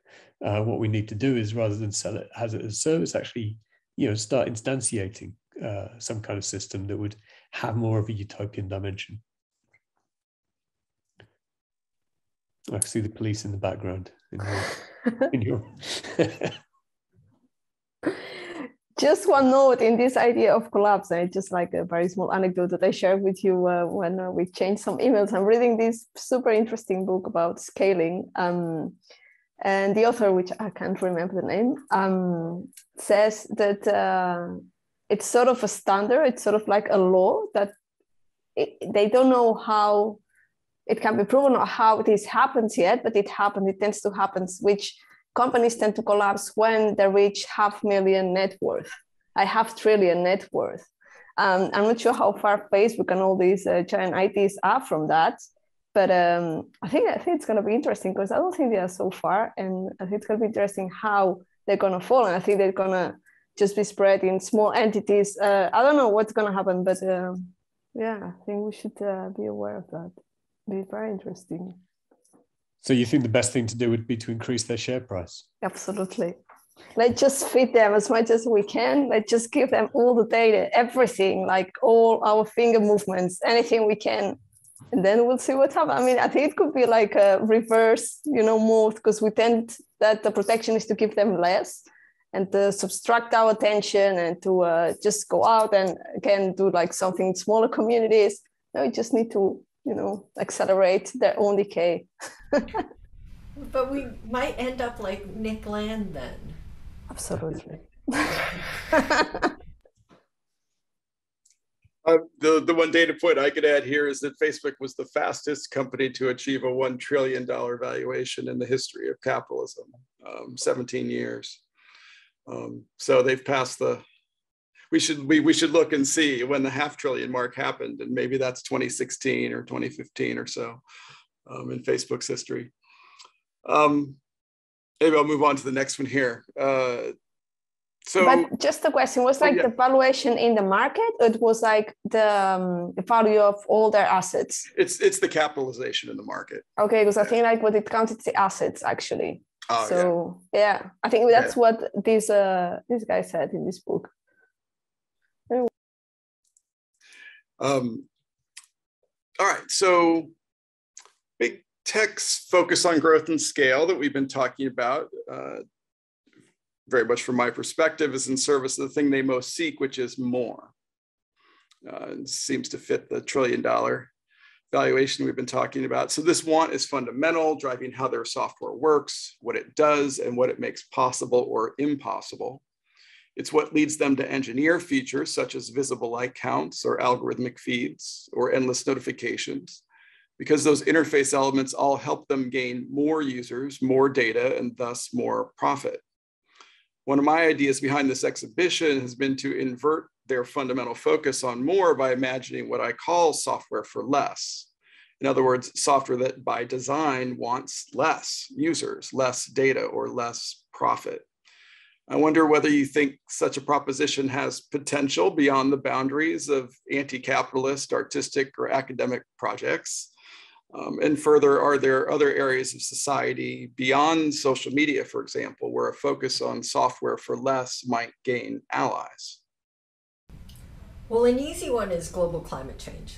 Uh, what we need to do is rather than sell it as a service, actually you know start instantiating uh, some kind of system that would have more of a utopian dimension. I see the police in the background. In your, [laughs] in your [laughs] just one note in this idea of collapse, and just like a very small anecdote that I shared with you uh, when uh, we changed some emails. I'm reading this super interesting book about scaling. Um, and the author, which I can't remember the name, um, says that uh, it's sort of a standard, it's sort of like a law that it, they don't know how it can be proven or how this happens yet, but it happens, it tends to happen, which companies tend to collapse when they reach half million net worth, I half trillion net worth. Um, I'm not sure how far Facebook and all these uh, giant ITs are from that, but um, I think I think it's going to be interesting because I don't think they are so far, and I think it's going to be interesting how they're going to fall, and I think they're going to just be spread in small entities. Uh, I don't know what's going to happen, but uh, yeah, I think we should uh, be aware of that. It'd be very interesting. So you think the best thing to do would be to increase their share price? Absolutely. Let's just feed them as much as we can. Let's just give them all the data, everything, like all our finger movements, anything we can and then we'll see what happens. I mean, I think it could be like a reverse, you know, move because we tend that the protection is to give them less and to subtract our attention and to uh, just go out and again do like something smaller communities. No, we just need to, you know, accelerate their own decay. [laughs] but we might end up like Nick Land then. Absolutely. [laughs] Uh, the, the one data point I could add here is that Facebook was the fastest company to achieve a $1 trillion valuation in the history of capitalism, um, 17 years. Um, so they've passed the, we should, we, we should look and see when the half trillion mark happened, and maybe that's 2016 or 2015 or so um, in Facebook's history. Um, maybe I'll move on to the next one here. Uh, so, but just the question was like oh, yeah. the valuation in the market. It was like the, um, the value of all their assets. It's it's the capitalization in the market. Okay, because I think like what it counted the assets actually. Oh, so yeah. yeah. I think that's yeah. what this uh this guy said in this book. Um, all right, so big tech's focus on growth and scale that we've been talking about. Uh, very much from my perspective, is in service of the thing they most seek, which is more. Uh, seems to fit the trillion dollar valuation we've been talking about. So this want is fundamental, driving how their software works, what it does, and what it makes possible or impossible. It's what leads them to engineer features such as visible light counts or algorithmic feeds or endless notifications, because those interface elements all help them gain more users, more data, and thus more profit. One of my ideas behind this exhibition has been to invert their fundamental focus on more by imagining what I call software for less. In other words, software that by design wants less users, less data, or less profit. I wonder whether you think such a proposition has potential beyond the boundaries of anti capitalist, artistic, or academic projects. Um, and further, are there other areas of society beyond social media, for example, where a focus on software for less might gain allies? Well, an easy one is global climate change,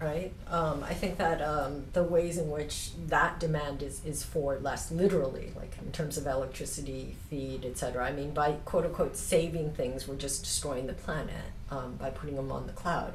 right? Um, I think that um, the ways in which that demand is, is for less literally, like in terms of electricity, feed, etc. I mean, by quote unquote saving things, we're just destroying the planet um, by putting them on the cloud.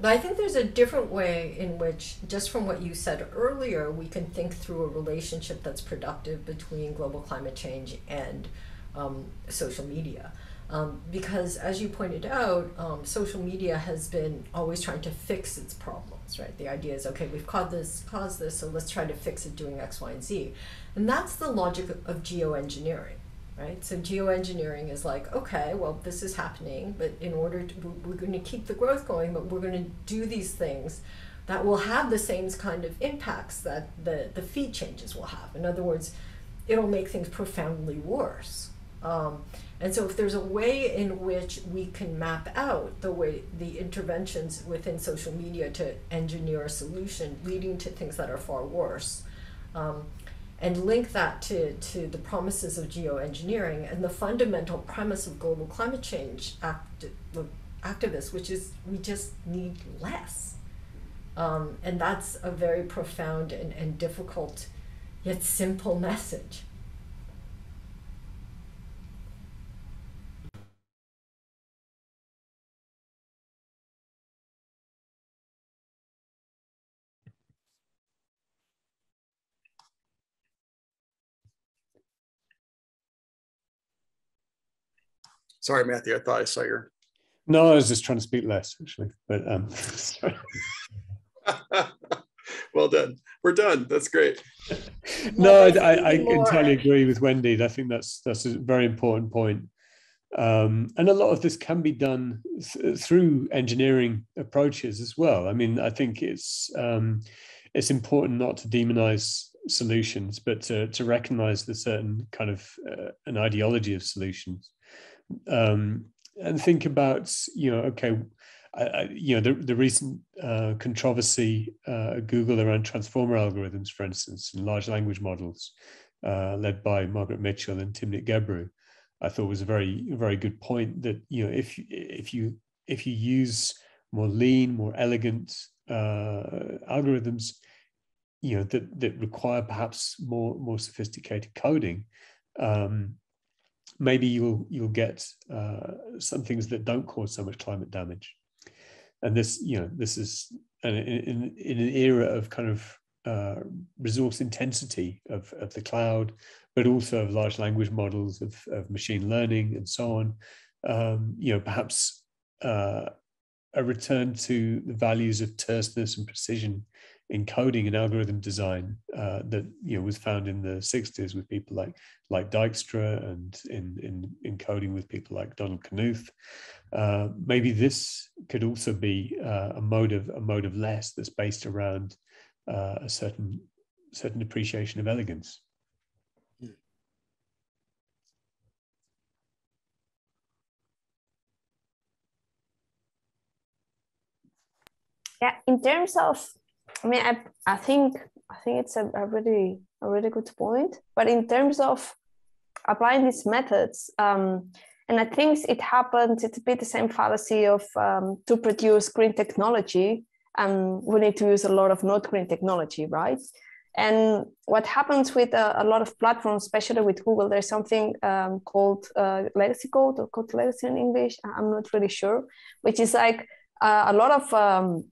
But I think there's a different way in which, just from what you said earlier, we can think through a relationship that's productive between global climate change and um, social media. Um, because as you pointed out, um, social media has been always trying to fix its problems, right? The idea is, okay, we've caused this, caused this, so let's try to fix it doing X, Y, and Z. And that's the logic of, of geoengineering, right? So geoengineering is like, okay, well, this is happening, but in order to, we're going to keep the growth going, but we're going to do these things that will have the same kind of impacts that the, the feed changes will have. In other words, it'll make things profoundly worse. Um, and so if there's a way in which we can map out the way the interventions within social media to engineer a solution leading to things that are far worse, um, and link that to, to the promises of geoengineering and the fundamental premise of global climate change acti- activists, which is we just need less. Um, and that's a very profound and, and difficult yet simple [laughs] message. Sorry, Matthew, I thought I saw your. No, I was just trying to speak less, actually. But um, [laughs] [laughs] well done. We're done. That's great. no, I, I, I entirely agree with Wendy. I think that's that's a very important point. Um, and a lot of this can be done th- through engineering approaches as well. I mean, I think it's um, it's important not to demonize solutions, but to to recognize the certain kind of uh, an ideology of solutions um, and think about you know okay I, I, you know the, the recent uh, controversy uh, at Google around transformer algorithms, for instance, and large language models, uh, led by Margaret Mitchell and Timnit Gebru, I thought was a very very good point that you know if if you if you use more lean, more elegant uh, algorithms, you know that that require perhaps more more sophisticated coding. Um, maybe you'll you'll get uh, some things that don't cause so much climate damage. And this, you know, this is in, in, in an era of kind of uh, resource intensity of, of the cloud, but also of large language models, of, of machine learning, and so on. Um, you know, perhaps uh, a return to the values of terseness and precision in coding and algorithm design uh, that you know was found in the 60s with people like like Dijkstra and in in, in coding with people like Donald Knuth. Uh, maybe this could also be uh, a mode of a mode of less that's based around uh, a certain certain appreciation of elegance. Yeah, in terms of I mean, I, I think I think it's a, a really a really good point. But in terms of applying these methods, um, and I think it happens. It's a bit the same fallacy of um, to produce green technology, um, we need to use a lot of not green technology, right? And what happens with a, a lot of platforms, especially with Google, there's something um, called uh, legacy code or code legacy in English. I'm not really sure, which is like uh, a lot of um,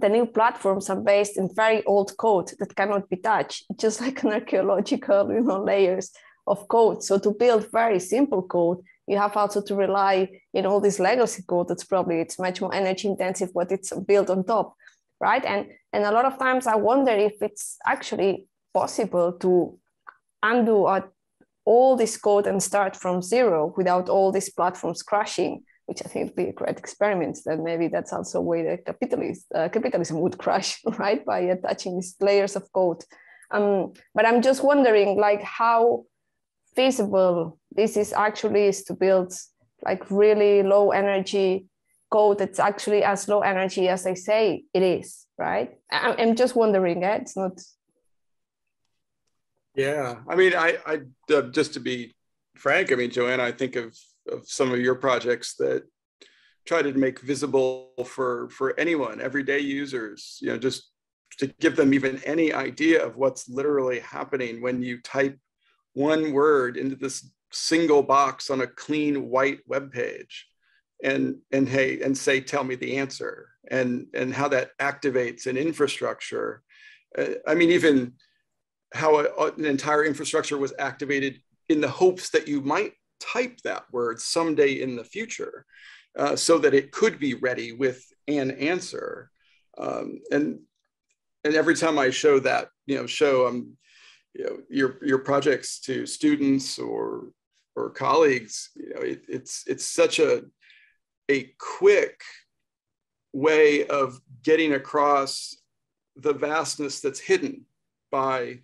the new platforms are based in very old code that cannot be touched, just [laughs] like an archaeological you know, layers of code. So to build very simple code, you have also to rely in all this legacy code that's probably it's much more energy intensive what it's built on top right? And and a lot of times i wonder if it's actually possible to undo all this code and start from zero without all these platforms crashing which i think would be a great experiment that maybe that's also a way that capitalist, uh, capitalism would [laughs] crash right by attaching these layers of code um, but i'm just wondering like how feasible this is actually is to build like really low energy code that's actually as low energy as they say it is, right? I'm just wondering, eh? it's not. Yeah, I mean, I, I uh, just to be frank, I mean, Joana, I think of, of some of your projects that try to make visible for for anyone, everyday users, you know, just to give them even any idea of what's literally happening when you type one word into this single box on a clean white web page and and hey and say tell me the answer and and how that activates an infrastructure. Uh, i mean even how a, an entire infrastructure was activated in the hopes that you might type that word someday in the future uh, so that it could be ready with an answer um, and and every time i show that you know show um you know your your projects to students or or colleagues you know it, it's it's such a a quick way of getting across the vastness that's hidden by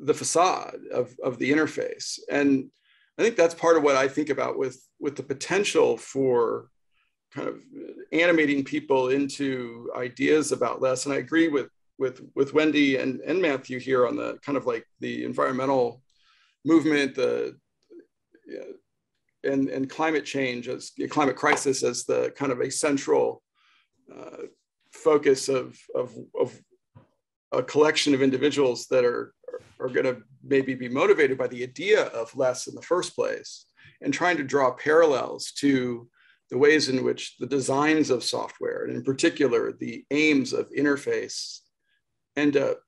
the facade of, of the interface. And I think that's part of what I think about with, with the potential for kind of animating people into ideas about less. And I agree with, with, with Wendy and, and Matthew here on the kind of like the environmental movement, the you and, and climate change as climate crisis as the kind of a central uh, focus of, of, of a collection of individuals that are, are, going to maybe be motivated by the idea of less in the first place and trying to draw parallels to the ways in which the designs of software, and in particular, the aims of interface, end up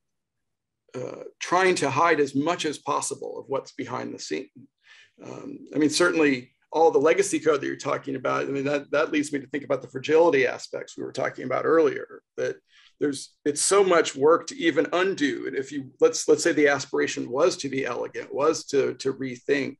uh, trying to hide as much as possible of what's behind the scene. Um, I mean, certainly all the legacy code that you're talking about, I mean, that, that leads me to think about the fragility aspects we were talking about earlier, that there's, it's so much work to even undo. And if you, let's, let's say the aspiration was to be elegant, was to, to rethink.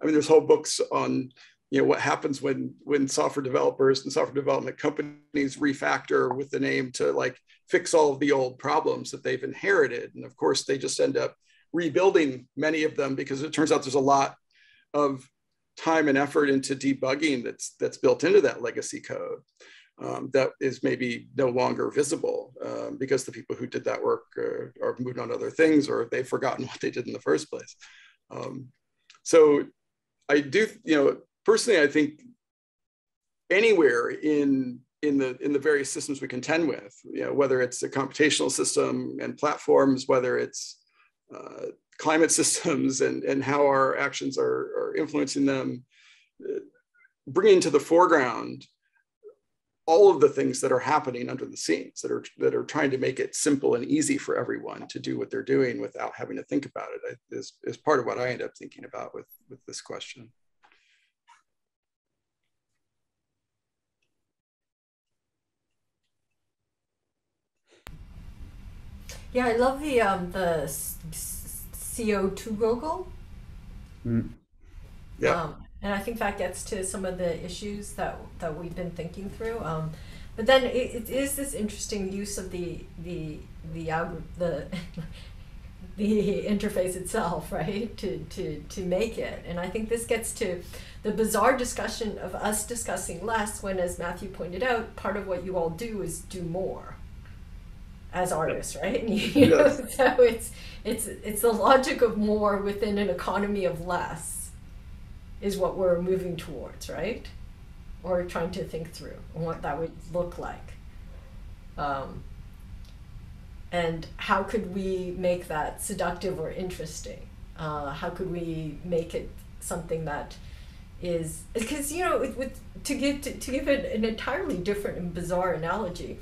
I mean, there's whole books on, you know, what happens when, when software developers and software development companies refactor with the name to like fix all of the old problems that they've inherited. And of course, they just end up rebuilding many of them because it turns out there's a lot of time and effort into debugging that's that's built into that legacy code um, that is maybe no longer visible um, because the people who did that work uh, are moved on to other things or they've forgotten [laughs] what they did in the first place. Um, so I do, you know, personally, I think anywhere in in the in the various systems we contend with, you know, whether it's a computational system and platforms, whether it's uh, climate [laughs] systems and, and how our actions are, are influencing them, bringing to the foreground all of the things that are happening under the scenes that are that are trying to make it simple and easy for everyone to do what they're doing without having to think about it is, is part of what I end up thinking about with, with this question. Yeah, I love the um, the CO2GLE. Mm. Yeah. Um, and I think that gets to some of the issues that, that we've been thinking through. Um, but then it, it is this interesting use of the the the the [laughs] the interface itself, right? To to to make it. And I think this gets to the bizarre discussion of us discussing less when, as Matthew pointed out, part of what you all do is do more as artists, right? [laughs] You know, yes. so it's it's it's the logic of more within an economy of less is what we're moving towards, right? Or trying to think through and what that would look like. Um, and how could we make that seductive or interesting? Uh, how could we make it something that is because you know with, with to give to, to give it an entirely different and bizarre analogy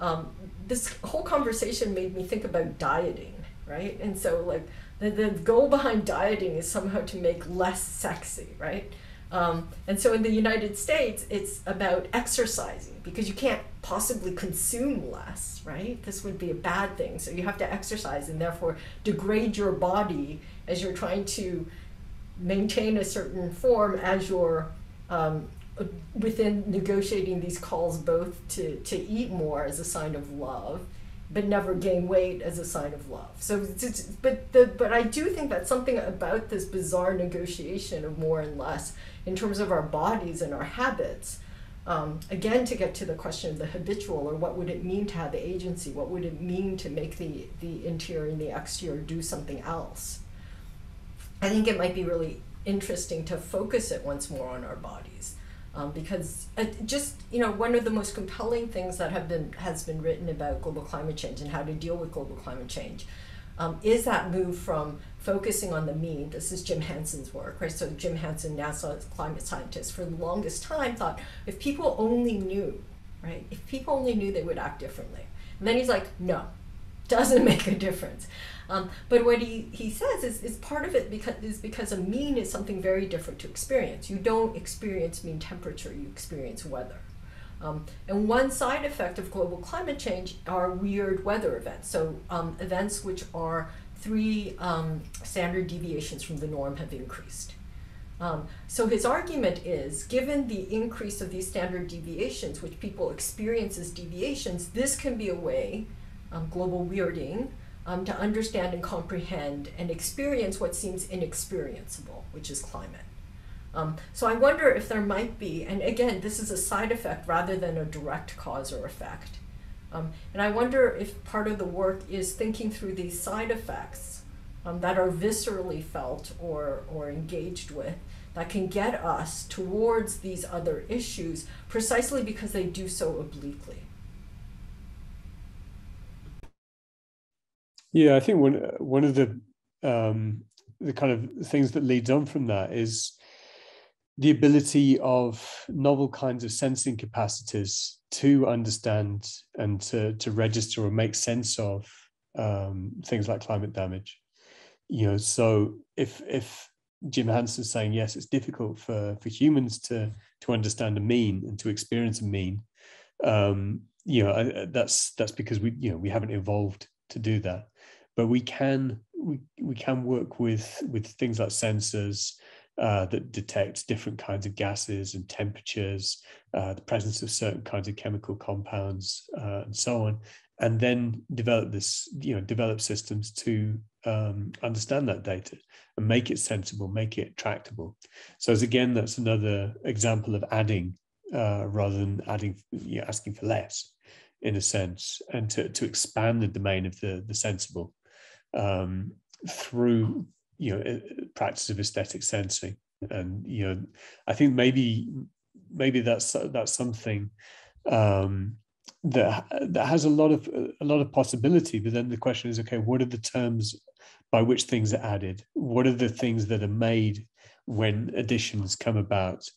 um, this whole conversation made me think about dieting, right? And so, like, the, the goal behind dieting is somehow to make less sexy, right? Um, and so in the United States, it's about exercising because you can't possibly consume less, right? This would be a bad thing. So you have to exercise and therefore degrade your body as you're trying to maintain a certain form as you're um, within negotiating these calls both to, to eat more as a sign of love but never gain weight as a sign of love. So, but the but I do think that something about this bizarre negotiation of more and less in terms of our bodies and our habits. Um, again, to get to the question of the habitual, or what would it mean to have the agency? What would it mean to make the the interior and the exterior do something else? I think it might be really interesting to focus it once more on our bodies um, because just you know one of the most compelling things that have been has been written about global climate change and how to deal with global climate change um, is that move from focusing on the mean. This is Jim Hansen's work, right? So Jim Hansen, NASA climate scientist, for the longest time thought if people only knew, right? If people only knew, they would act differently. And then he's like, no, doesn't [laughs] make a difference. Um, but what he, he says is, is part of it because is because a mean is something very different to experience. You don't experience mean temperature, you experience weather. Um, and one side effect of global climate change are weird weather events. So um, events which are three um, standard deviations from the norm have increased. Um, so his argument is, given the increase of these standard deviations, which people experience as deviations, this can be a way, um, global weirding, um, to understand and comprehend and experience what seems inexperienceable, which is climate. Um, so I wonder if there might be, and again, this is a side effect rather than a direct cause or effect. Um, and I wonder if part of the work is thinking through these side effects um, that are viscerally felt or, or engaged with that can get us towards these other issues precisely because they do so obliquely. Yeah, I think one one of the um, the kind of things that leads on from that is the ability of novel kinds of sensing capacities to understand and to, to register or make sense of um, things like climate damage. You know, so if if Jim Hansen's saying yes, it's difficult for for humans to to understand a mean and to experience a mean. Um, you know, that's that's because we you know we haven't evolved to do that but we can we, we can work with with things like sensors uh, that detect different kinds of gases and temperatures, uh, the presence of certain kinds of chemical compounds, uh, and so on, and then develop this, you know, develop systems to um, understand that data and make it sensible, make it tractable. So, as again, that's another example of adding uh, rather than adding, you know, asking for less, in a sense, and to to expand the domain of the the sensible um, through you know practice of aesthetic sensing and you know i think maybe maybe that's that's something um, that that has a lot of a lot of possibility. But then the question is okay what are the terms by which things are added? What are the things that are made when additions come about?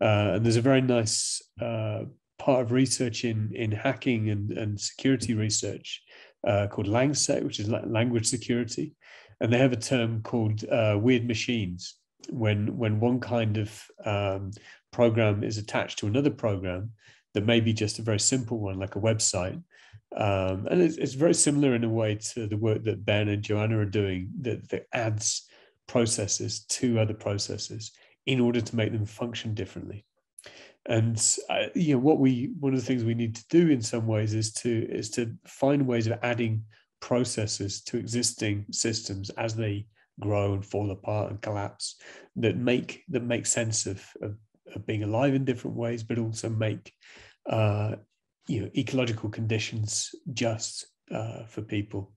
Uh, and there's a very nice uh, part of research in in hacking and, and security research uh, called LangSec, which is language security, and they have a term called uh, weird machines. When when one kind of um, program is attached to another program that may be just a very simple one, like a website, um, and it's, it's, very similar in a way to the work that Ben and Joana are doing that, that adds processes to other processes in order to make them function differently and uh, you know what we one of the things we need to do in some ways is to is to find ways of adding processes to existing systems as they grow and fall apart and collapse that make that make sense of, of, of being alive in different ways but also make uh, you know ecological conditions just uh, for people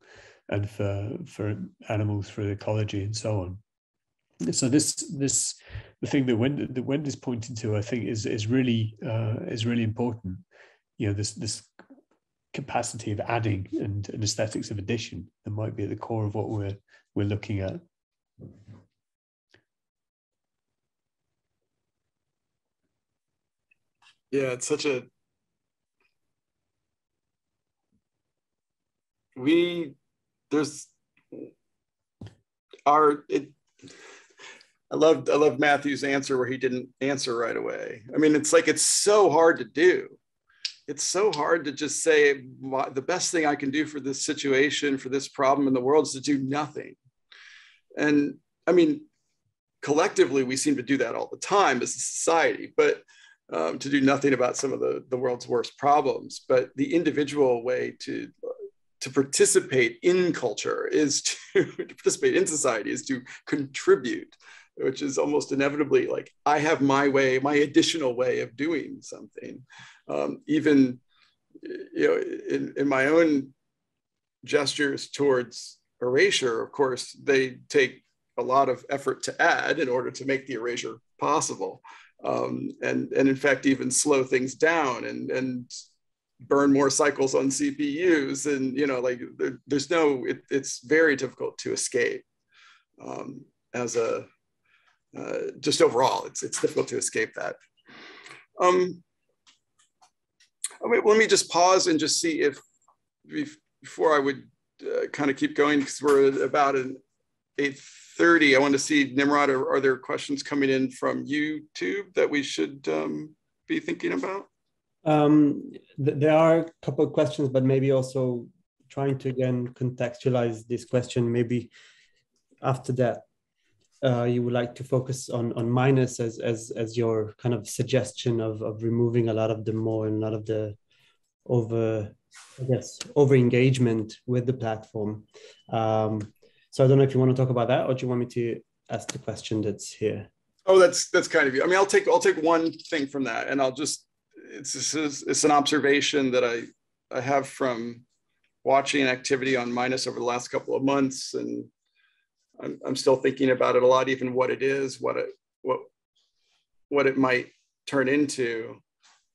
and for for animals for ecology and so on so this this the thing that Wendy, that Wendy's pointing to, I think, is is really uh, is really important. You know, this this capacity of adding and, and aesthetics of addition that might be at the core of what we're we're looking at. Yeah, it's such a we there's our it I loved I love Matthew's answer where he didn't answer right away. I mean, it's like it's so hard to do. It's so hard to just say the best thing I can do for this situation, for this problem in the world is to do nothing. And I mean, collectively, we seem to do that all the time as a society, but um, to do nothing about some of the, the world's worst problems. But the individual way to to participate in culture is to, [laughs] to participate in society is to contribute which is almost inevitably like I have my way, my additional way of doing something. Um, even you know, in, in my own gestures towards erasure, of course, they take a lot of effort to add in order to make the erasure possible. Um, and, and in fact, even slow things down and, and burn more cycles on CPUs. And, you know, like there, there's no, it, it's very difficult to escape um, as a, uh, just overall, it's, it's difficult to escape that. Um, let me just pause and just see if, before I would uh, kind of keep going, because we're about an 8.30, I want to see, Nimrod, are, are, there questions coming in from YouTube that we should um, be thinking about? Um, th there are a couple of questions, but maybe also trying to again contextualize this question, maybe after that uh, you would like to focus on on minus as as as your kind of suggestion of of removing a lot of the more and a lot of the over I guess over engagement with the platform. Um, so I don't know if you want to talk about that, or do you want me to ask the question that's here? Oh, that's that's kind of you. I mean, I'll take I'll take one thing from that, and I'll just it's it's an observation that I I have from watching activity on minus over the last couple of months and I'm, I'm still thinking about it a lot, even what it is, what it what what it might turn into,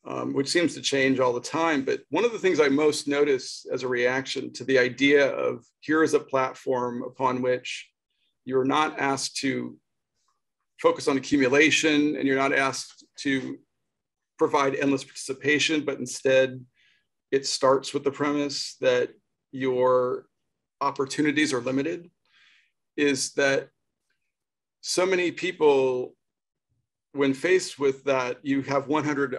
um, which seems to change all the time. But one of the things I most notice as a reaction to the idea of here is a platform upon which you're not asked to focus on accumulation and you're not asked to provide endless participation, but instead it starts with the premise that your opportunities are limited is that so many people, when faced with that, you have 100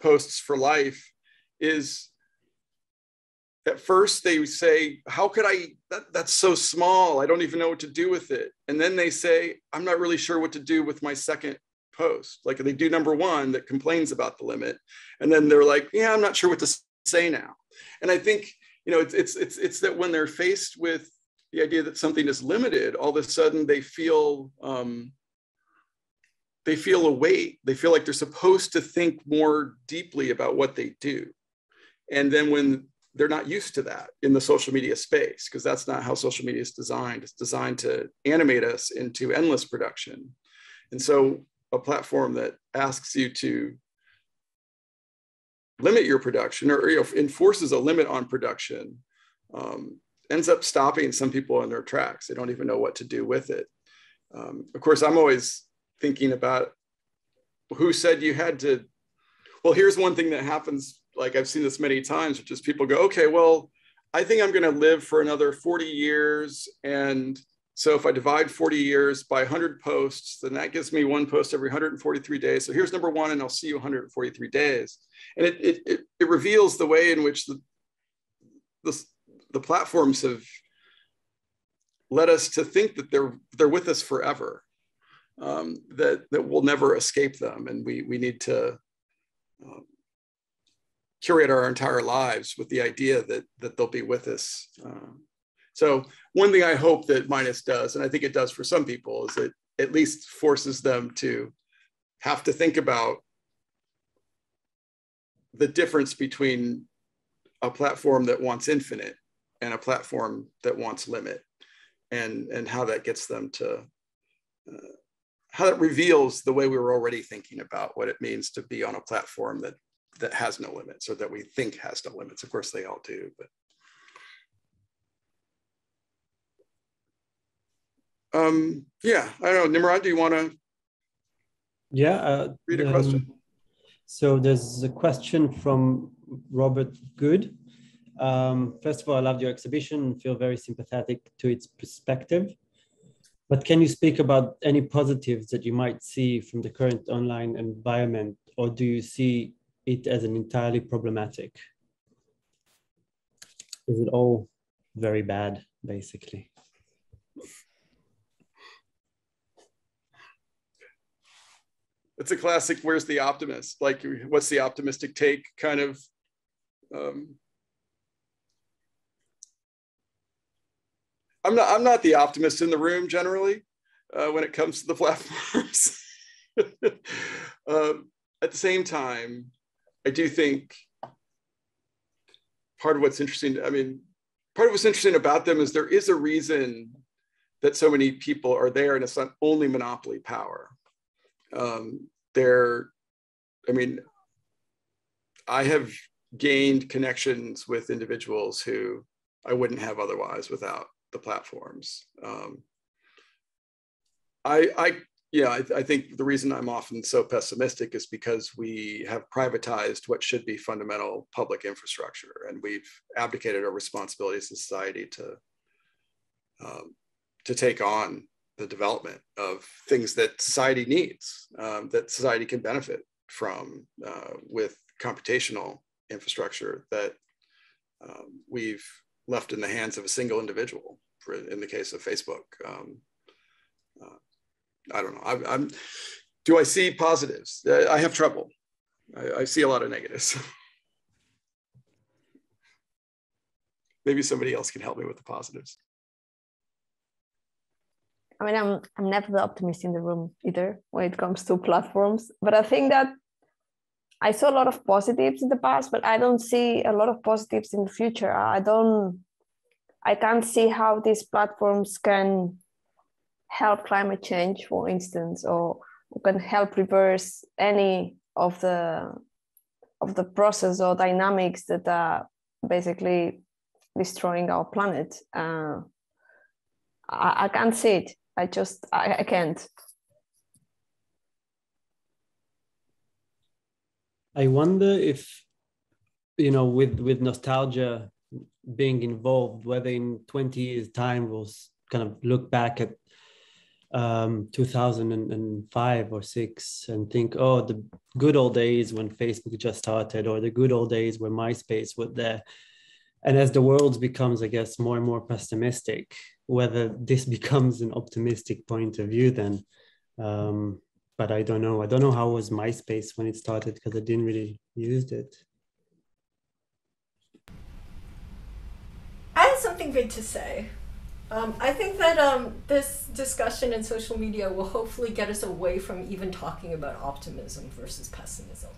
posts for life, is at first they say, How could I? That, that's so small. I don't even know what to do with it. And then they say, I'm not really sure what to do with my second post. Like they do number one that complains about the limit. And then they're like, Yeah, I'm not sure what to say now. And I think, you know, it's, it's, it's, it's that when they're faced with the idea that something is limited, all of a sudden they feel um, they feel a weight. They feel like they're supposed to think more deeply about what they do. And then when they're not used to that in the social media space, because that's not how social media is designed. It's designed to animate us into endless production. And so a platform that asks you to limit your production or you know, enforces a limit on production um, ends up stopping some people in their tracks. They don't even know what to do with it. Um, of course, I'm always thinking about who said you had to. Well, here's one thing that happens. Like I've seen this many times, which is people go, okay, well, I think I'm going to live for another 40 years. And so if I divide 40 years by 100 posts, then that gives me one post every 143 days. So here's number one, and I'll see you 143 days. And it, it, it, it reveals the way in which the, the, the platforms have led us to think that they're they're with us forever, um, that that we'll never escape them, and we we need to um, curate our entire lives with the idea that that they'll be with us. Um, so one thing I hope that Minus does, and I think it does for some people, is it at least forces them to have to think about the difference between a platform that wants infinite and a platform that wants limit and and how that gets them to uh, how that reveals the way we were already thinking about what it means to be on a platform that that has no limits or that we think has no limits. Of course they all do but um yeah i don't know. Nimrod do you want to yeah uh, read a question? um, so there's a question from robert good Um, first of all, I loved your exhibition and feel very sympathetic to its perspective. But can you speak about any positives that you might see from the current online environment, or do you see it as an entirely problematic? Is it all very bad, basically? It's a classic. Where's the optimist? Like, what's the optimistic take? Kind of. Um, I'm not. I'm not the optimist in the room generally uh, when it comes to the [laughs] platforms. um, at the same time, I do think part of what's interesting. I mean, part of what's interesting about them is there is a reason that so many people are there, and it's not only monopoly power um, they're, I mean, I have gained connections with individuals who I wouldn't have otherwise without the platforms. Um, I, I, yeah, I, I, think the reason I'm often so pessimistic is because we have privatized what should be fundamental public infrastructure, and we've abdicated our responsibility as a society to um, to take on the development of things that society needs, um, that society can benefit from uh, with computational infrastructure that um, we've left in the hands of a single individual. In the case of Facebook, um, uh, I don't know. I'm, I'm, do I see positives? I have trouble. I, I see a lot of negatives. [laughs] Maybe somebody else can help me with the positives. I mean, I'm I'm never the optimist in the room either when it comes to platforms. But I think that I saw a lot of positives in the past, but I don't see a lot of positives in the future. I don't I can't see how these platforms can help climate change, for instance, or can help reverse any of the of the process or dynamics that are basically destroying our planet. Uh, I, I can't see it. I just I, I can't. I wonder if you know with with nostalgia being involved, whether in 20 years time we'll kind of look back at um, 2005 or six and think, oh, the good old days when Facebook just started, or the good old days when MySpace was there. And as the world becomes, I guess, more and more pessimistic, whether this [laughs] becomes an optimistic point of view then um, but i don't know i don't know how was myspace when it started because i didn't really use it i have something good to say um, I think that um, this discussion in social media will hopefully get us away from even talking about optimism versus pessimism.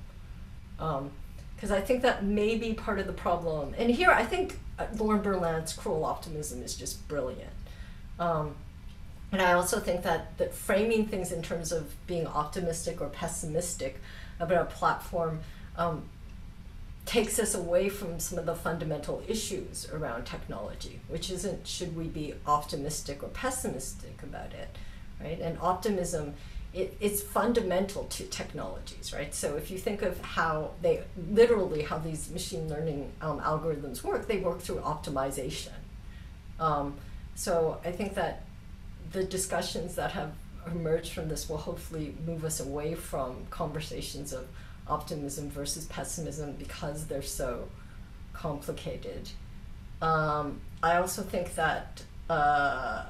Because um, I think that may be part of the problem. And here, I think uh, Lauren Berlant's cruel optimism is just brilliant. Um, and I also think that, that framing things in terms of being optimistic or pessimistic about a platform um, takes us away from some of the fundamental issues around technology, which isn't should we be optimistic or pessimistic about it, right? And optimism, it, it's fundamental to technologies, right? So if you think of how they literally how these machine learning um, algorithms work, they work through optimization. Um, so I think that the discussions that have emerged from this will hopefully move us away from conversations of optimism versus pessimism because they're so complicated. Um, I also think that, uh,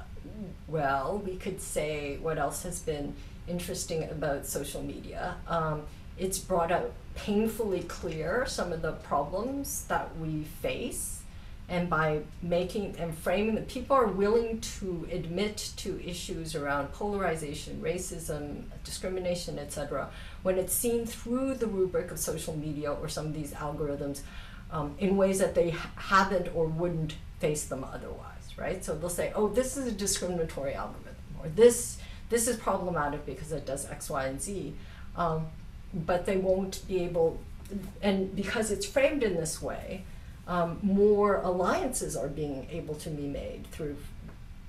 well, we could say what else has been interesting about social media. Um, it's brought out painfully clear some of the problems that we face and by making and framing that people are willing to admit to issues around polarization, racism, discrimination, etc., when it's seen through the rubric of social media or some of these algorithms um, in ways that they haven't or wouldn't face them otherwise, right? So they'll say, "Oh, this is a discriminatory algorithm," or "This this is problematic because it does X, Y, and Z," um, but they won't be able, and because it's framed in this way um, more alliances are being able to be made through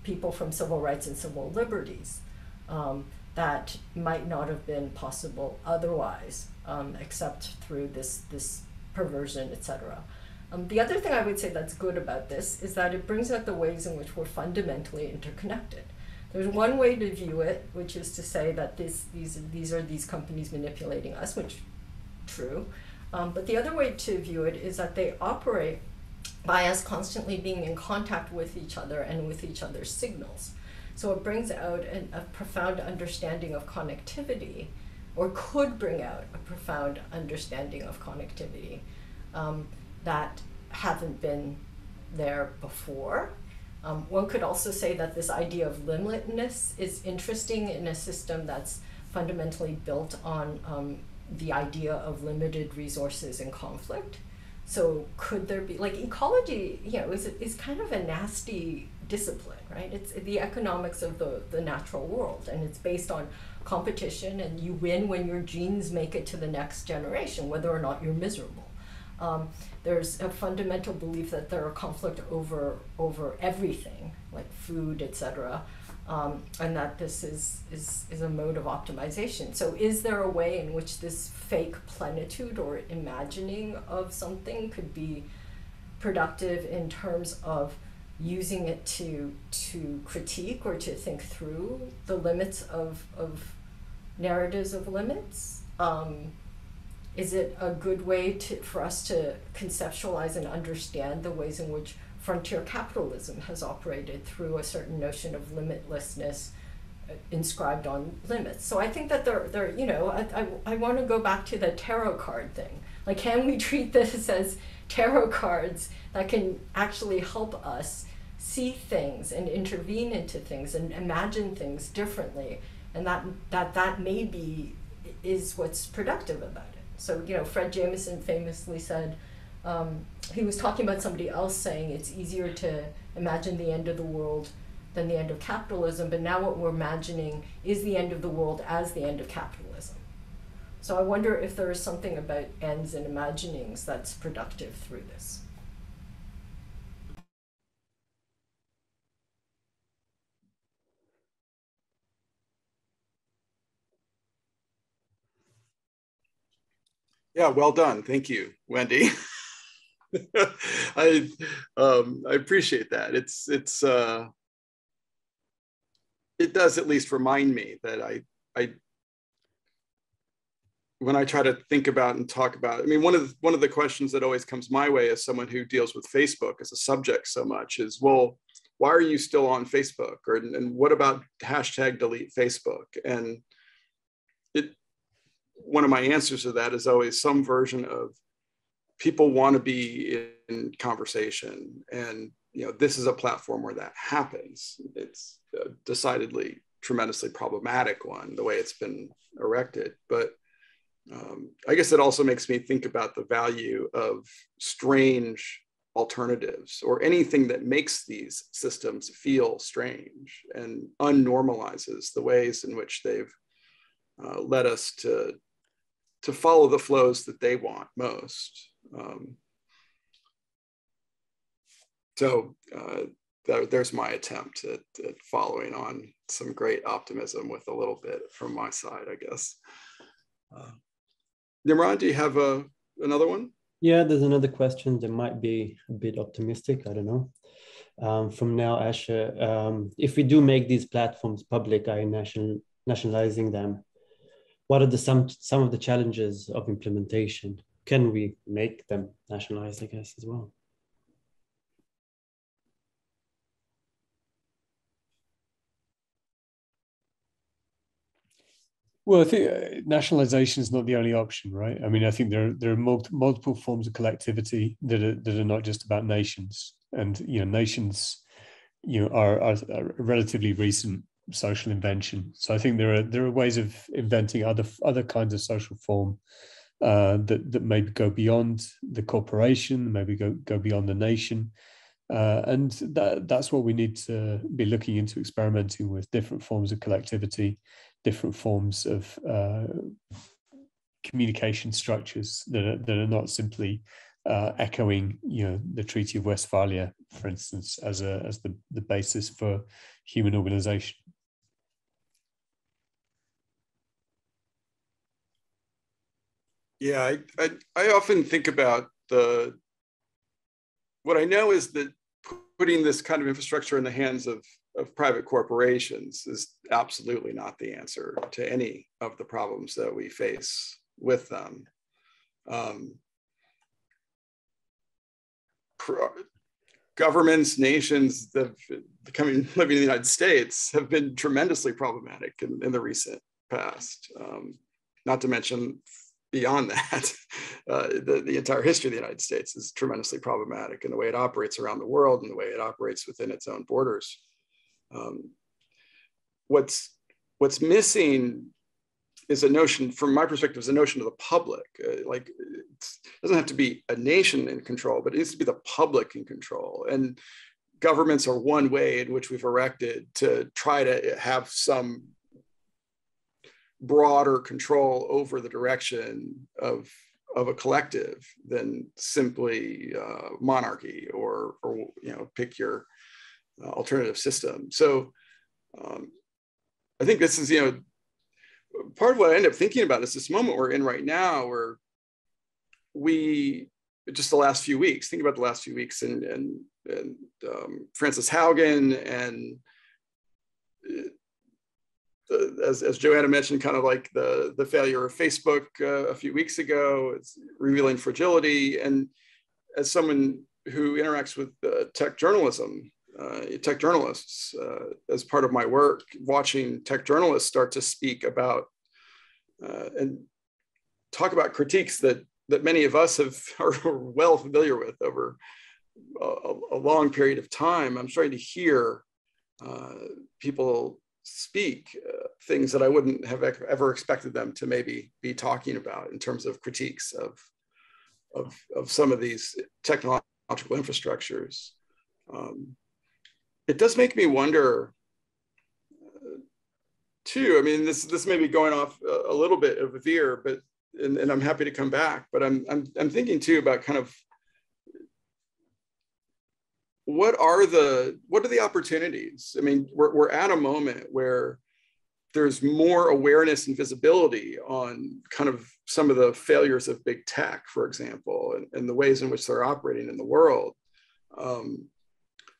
people from civil rights and civil liberties um, that might not have been possible otherwise, um, except through this this perversion, etc. Um, the other thing I would say that's good about this is that it brings out the ways in which we're fundamentally interconnected. There's one way to view it, which is to say that this, these, these are these companies manipulating us, which true. Um, but the other way to view it is that they operate by us constantly being in contact with each other and with each other's signals. So it brings out an, a profound understanding of connectivity, or could bring out a profound understanding of connectivity um, that haven't been there before. Um, one could also say that this idea of limitness is interesting in a system that's fundamentally built on um, the idea of limited resources and conflict. So could there be like ecology? You know, is is kind of a nasty discipline, right? It's the economics of the the natural world, and it's based on competition, and you win when your genes make it to the next generation, whether or not you're miserable. Um, there's a fundamental belief that there are conflict over over everything, like food, etc um, and that this is, is, is a mode of optimization. So, is there a way in which this fake plenitude or imagining of something could be productive in terms of using it to to critique or to think through the limits of, of narratives of limits? Um, is it a good way to, for us to conceptualize and understand the ways in which frontier capitalism has operated through a certain notion of limitlessness uh, inscribed on limits. So I think that they're, they're you know, I, I, I want to go back to the tarot card thing. Like, can we [laughs] treat this as tarot cards that can actually help us see things and intervene into things and imagine things differently? And that, that, that maybe is what's productive about it. So, you know, Fred Jameson famously said, um, he was talking about somebody else saying it's easier to imagine the end of the world than the end of capitalism, but now what we're imagining is the end of the world as the end of capitalism. So I wonder if there is something about ends and imaginings that's productive through this. Yeah, well done. Thank you, Wendy. [laughs] [laughs] I um, I appreciate that. It's it's uh, it does at least remind me that I I when I try to think about and talk about. I mean, one of the, one of the questions that always comes my way as someone who deals with Facebook as a subject so much is, well, why are you still on Facebook? Or and what about hashtag delete Facebook? And it one of my answers to that is always some version of people want to be in conversation. And you know this is a platform where that happens. It's decidedly tremendously problematic one the way it's been erected. But um, i guess it also makes me think about the value of strange alternatives or anything that makes these systems feel strange and unnormalizes the ways in which they've uh, led us to to follow the flows that they want most um, so uh, th there's my attempt at, at, following on some great optimism with a little bit from my side, I guess. Uh, Nimrod, do you have a, another one? Yeah, there's another question that might be a bit optimistic. I don't know. Um, from now, Asher, um, if we do make these platforms public, I national, nationalizing them, what are the some some of the challenges of implementation? Can we make them nationalized, I guess, as well? Well, I think uh, nationalization is not the only option, right? I mean, I think there are, there are multi, multiple forms of collectivity that are that are not just about nations, and you know, nations, you know, are, are, are a relatively recent social invention. So I think there are there are ways of inventing other other kinds of social form uh, that that maybe go beyond the corporation, maybe go go beyond the nation, uh, and that that's what we need to be looking into, experimenting with different forms of collectivity, different forms of uh, communication structures that are, that are not simply uh, echoing, you know, the Treaty of Westphalia, for instance, as a as the the basis for human organization. Yeah, I, I, I often think about the what I know is that putting this kind of infrastructure in the hands of, of private corporations is absolutely not the answer to any of the problems that we face with them. Um, governments, nations that have coming [laughs] living in the United States have been tremendously problematic in, in the recent past. Um, not to mention beyond that, [laughs] uh, the, the entire history of the United States is tremendously problematic in the way it operates around the world and the way it operates within its own borders. Um, what's what's missing is a notion, from my perspective, is a notion of the public. Uh, like it doesn't have to be a nation in control, but it needs to be the public in control. And governments are one way in which we've erected to try to have some broader control over the direction of of a collective than simply uh, monarchy or or you know pick your uh, alternative system. So um, I think this is you know part of what I end up thinking about is this moment we're in right now where we just the last few weeks think about the last few weeks and and, and um, Frances Haugen and as, as Joana mentioned, kind of like the, the failure of Facebook uh, a few weeks ago, it's revealing fragility. And as someone who interacts with uh, tech journalism, uh, tech journalists uh, as part of my work, watching tech journalists start to speak about uh, and talk about critiques that that many of us have [laughs] are well familiar with over a, a long period of time. I'm starting to hear uh, people speak uh, things that I wouldn't have ever expected them to maybe be talking about in terms of critiques of of, of some of these technological infrastructures. Um, it does make me wonder uh, too. I mean, this this may be going off a, a little bit of a veer, but and, and, I'm happy to come back. But I'm, I'm I'm thinking too about kind of what are the what are the opportunities? I mean, we're we're at a moment where there's more awareness and visibility on kind of some of the failures of big tech, for example, and, and the ways in which they're operating in the world. Um,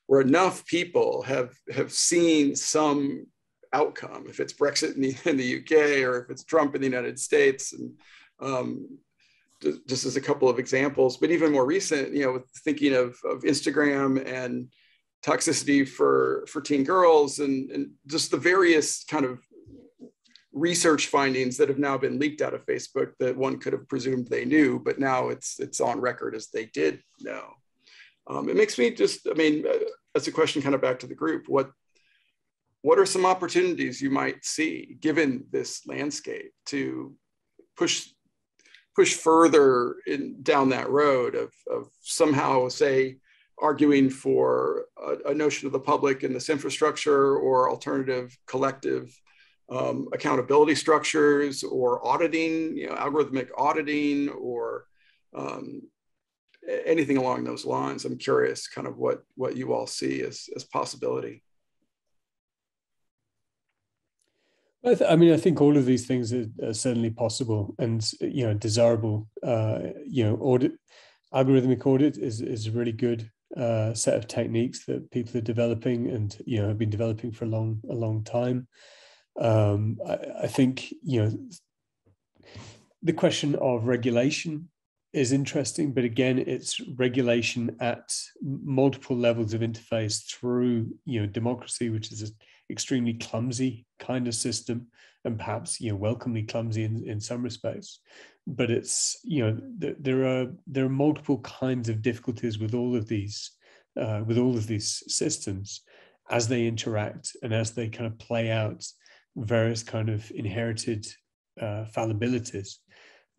where enough people have have seen some outcome, if it's Brexit in the, [laughs] in the UK or if it's Trump in the United States, and um, just as a couple of examples, but even more recent, you know, with thinking of, of Instagram and toxicity for for teen girls and, and just the various kind of research findings that have now been leaked out of Facebook that one could have presumed they knew, but now it's it's on record as they did know. Um, it makes me just, I mean, uh, as a question kind of back to the group, what what are some opportunities you might see given this landscape to push push further in, down that road of, of somehow say arguing for a, a, notion of the public in this infrastructure or alternative collective um, accountability structures or auditing, you know, algorithmic auditing or um, anything along those lines. I'm curious kind of what, what you all see as, as possibility. I, th- I, mean, I think all of these things are, are certainly possible and you know desirable. Uh, you know, audit algorithmic audit is is a really good uh, set of techniques that people are developing and you know have been developing for a long a long time. Um, I, I think you know the question of regulation is interesting, but again, it's regulation at multiple levels of interface through you know democracy, which is an extremely clumsy kind of system, and perhaps you know welcomely clumsy in, in some respects. But it's you know th- there are there are multiple kinds of difficulties with all of these uh, with all of these systems as they interact and as they kind of play out various kind of inherited uh, fallibilities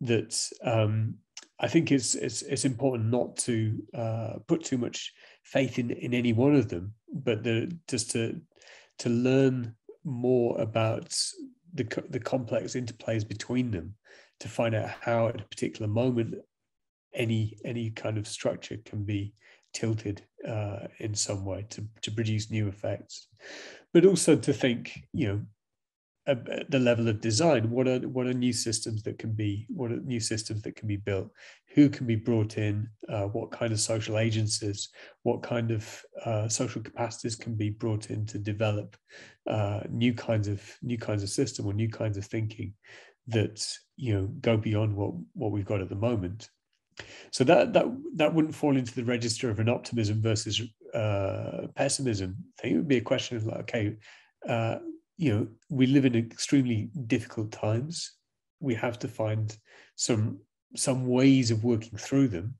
that um, I think it's it's it's important not to uh, put too much faith in in any one of them, but the, just to to learn more about the the complex interplays between them, to find out how at a particular moment any any kind of structure can be tilted uh, in some way to to produce new effects, but also to think you know the level of design. What are what are new systems that can be what are new systems that can be built? Who can be brought in? Uh, what kind of social agencies what kind of uh, social capacities can be brought in to develop uh, new kinds of new kinds of system or new kinds of thinking that you know go beyond what what we've got at the moment? So that that that wouldn't fall into the register of an optimism versus uh, pessimism thing. It would be a question of like, okay, uh, you know, we live in extremely difficult times. We have to find some some ways of working through them,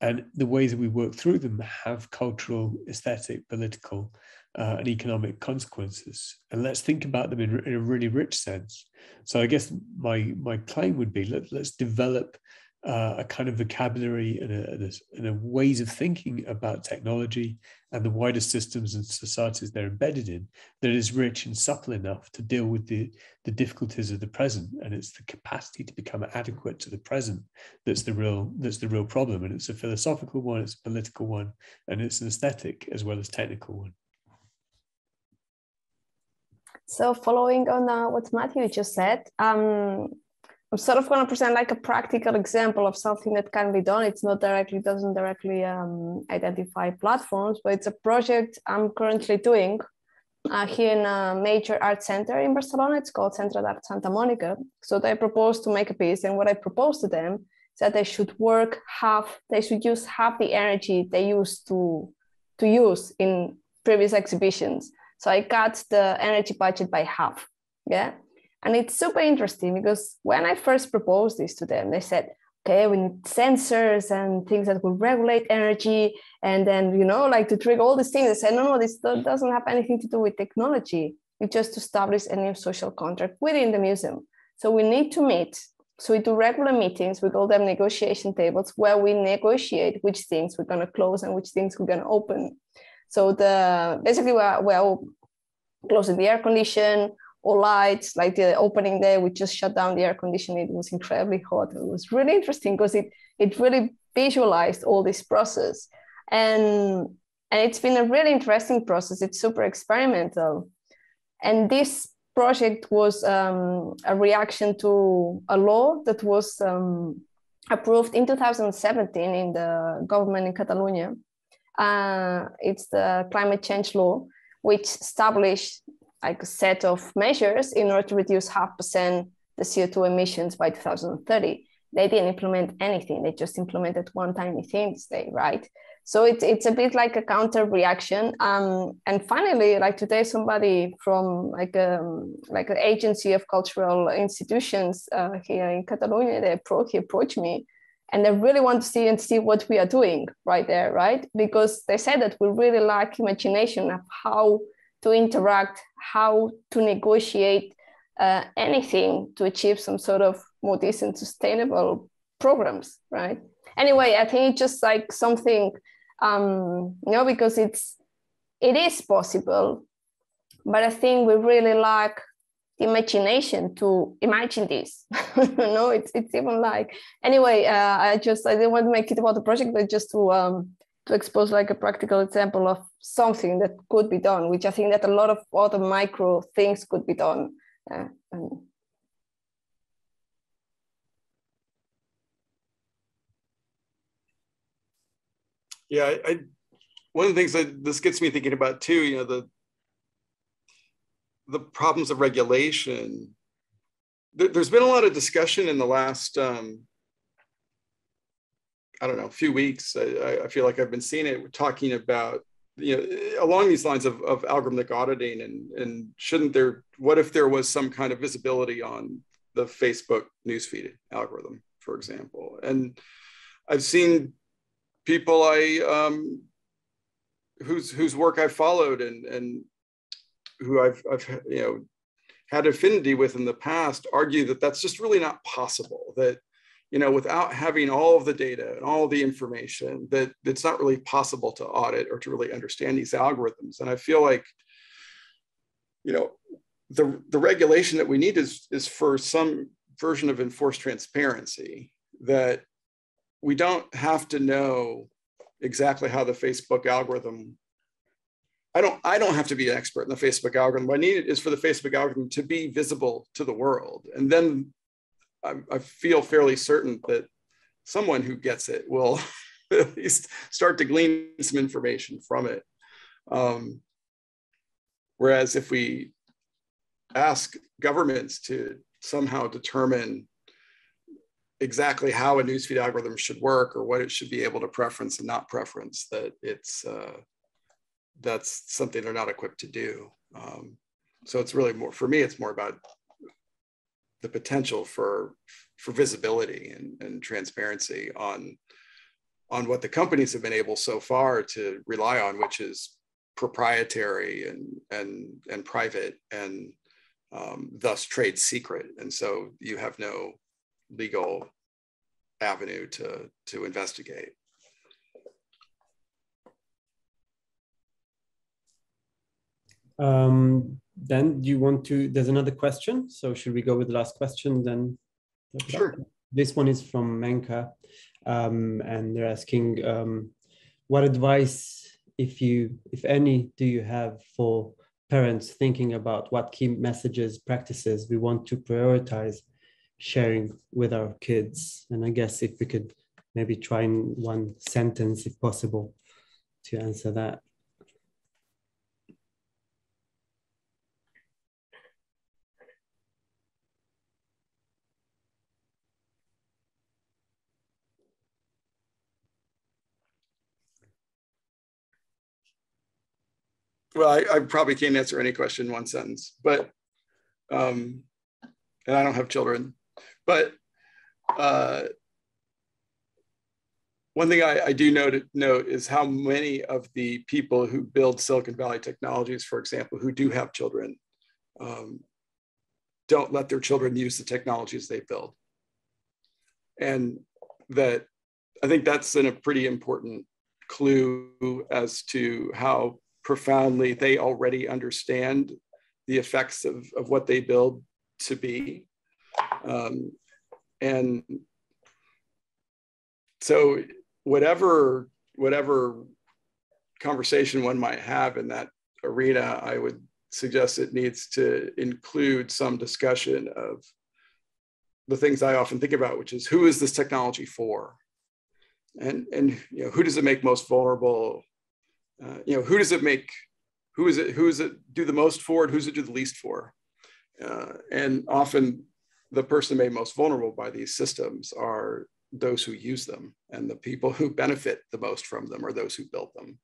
and the ways that we work through them have cultural, aesthetic, political, uh, and economic consequences. And let's think about them in, in, a really rich sense. So I guess my my claim would be let, let's develop uh, a kind of vocabulary and a, and, a, and a, ways of thinking about technology and the wider systems and societies they're embedded in that is rich and subtle enough to deal with the, the difficulties of the present. And it's the capacity to become adequate to the present that's the real that's the real problem. And it's a philosophical one it's a political one and it's an aesthetic as well as technical one. So following on uh, what matthew just said um, I'm sort of going to present like a practical example of something that can be done. It's not directly, doesn't directly um, identify platforms, but it's a project I'm currently doing uh, here in a major art center in Barcelona. It's called Centre d'Art Santa Monica. So they proposed to make a piece, and what I proposed to them is that they should work half, they should use half the energy they used to to use in previous exhibitions. So I cut the energy budget by half. Yeah. And it's super interesting because when I first proposed this to them, they said, okay, we need sensors and things that will regulate energy. And then, you know, like to trigger all these things. I said, no, no, this doesn't have anything to do with technology. We just to establish a new social contract within the museum. So we need to meet. So we do regular meetings. We call them negotiation tables where we negotiate which things we're going to close and which things we're going to open. So the basically we're, we're closing the air condition all lights, like the opening day, we just shut down the air conditioning. It was incredibly hot. It was really interesting because it it really visualized all this process. And and it's been a really interesting process. It's super experimental. And this project was um, a reaction to a law that was um, approved in 2017 in the government in Catalonia. Uh, it's the climate change law, which established like a set of measures in order to reduce half percent the CO2 emissions by 2030. They didn't implement anything. They just implemented one tiny thing today, right? So it's it's a bit like a counter reaction. Um, and finally, like today, somebody from like a um, like an agency of cultural institutions uh, here in Catalonia, they approach, he approached me, and they really want to see and see what we are doing right there, right? Because they said that we really lack imagination of how to interact, how to negotiate uh, anything to achieve some sort of more decent, sustainable programs, right? Anyway, I think it's just like something, um, you know, because it's it is possible, but I think we really lack the imagination to imagine this. [laughs] no, it's it's even like anyway. Uh, I just I didn't want to make it about the project, but just to um, to expose like a practical example of something that could be done, which I think that a lot of other micro things could be done. Uh, yeah, I, I, one of the things that this gets me thinking about too, you know, the the problems of regulation. There, has been a lot of discussion in the last um, I don't know, a few weeks. I, I, feel like I've been seeing it talking about, you know, along these lines of, of algorithmic auditing and, and shouldn't there, what if there was some kind of visibility on the Facebook newsfeed algorithm, for example? And I've seen people I, um, whose, whose work I followed and, and who I've, I've, you know, had affinity with in the past argue that that's just really not possible, that you know, without having all of the data and all the information, that it's not really possible to audit or to really understand these algorithms. And I feel like, you know, the, the regulation that we need is, is for some version of enforced transparency that we don't have to know exactly how the Facebook algorithm I don't I don't have to be an expert in the Facebook algorithm. What I need is for the Facebook algorithm to be visible to the world, and then I, I feel fairly certain that someone who gets it will [laughs] at least start to glean some information from it. Um, whereas if we ask governments to somehow determine exactly how a newsfeed algorithm should work or what it should be able to preference and not preference, that it's uh, that's something they're not equipped to do. Um, so it's really more for me. It's more about the potential for for visibility and, and transparency on on what the companies have been able so far to rely on, which is proprietary and and and private and um, thus trade secret. And so you have no legal avenue to to investigate. Um, then do you want to, there's another question. So should we go with the last question then? Sure. This one is from Menka um, and they're asking um, what advice, if you, if any, do you have for parents thinking about what key messages, practices we want to prioritize sharing with our kids? And I guess if we could maybe try in one sentence, if possible, to answer that. Well, I, I, probably can't answer any question in one sentence, but, um, and I don't have children, but uh, one thing I, I do note, note is how many of the people who build Silicon Valley technologies, for example, who do have children, um, don't let their children use the technologies they build. And that I think that's in a pretty important clue as to how profoundly they already understand the effects of, of what they build to be. Um, and so whatever whatever conversation one might have in that arena, I would suggest it needs to include some discussion of the things I often think about, which is who is this technology for? And, and you know, who does it make most vulnerable? Uh, you know, who does it make? Who is it? Who is it do the most for? And who's it do the least for? Uh, and often, the person made most vulnerable by these systems are those who use them, and the people who benefit the most from them are those who built them.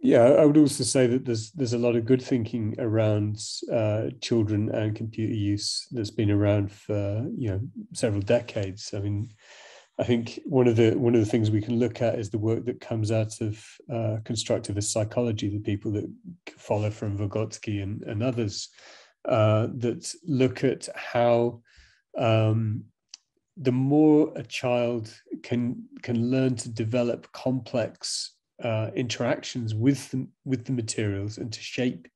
Yeah, I would also say that there's there's a lot of good thinking around uh, children and computer use that's been around for you know several decades. I mean, I think one of the one of the things we can look at is the work that comes out of uh, constructivist psychology, the people that follow from Vygotsky and, and others uh, that look at how um, the more a child can can learn to develop complex uh, interactions with the, with the materials and to shape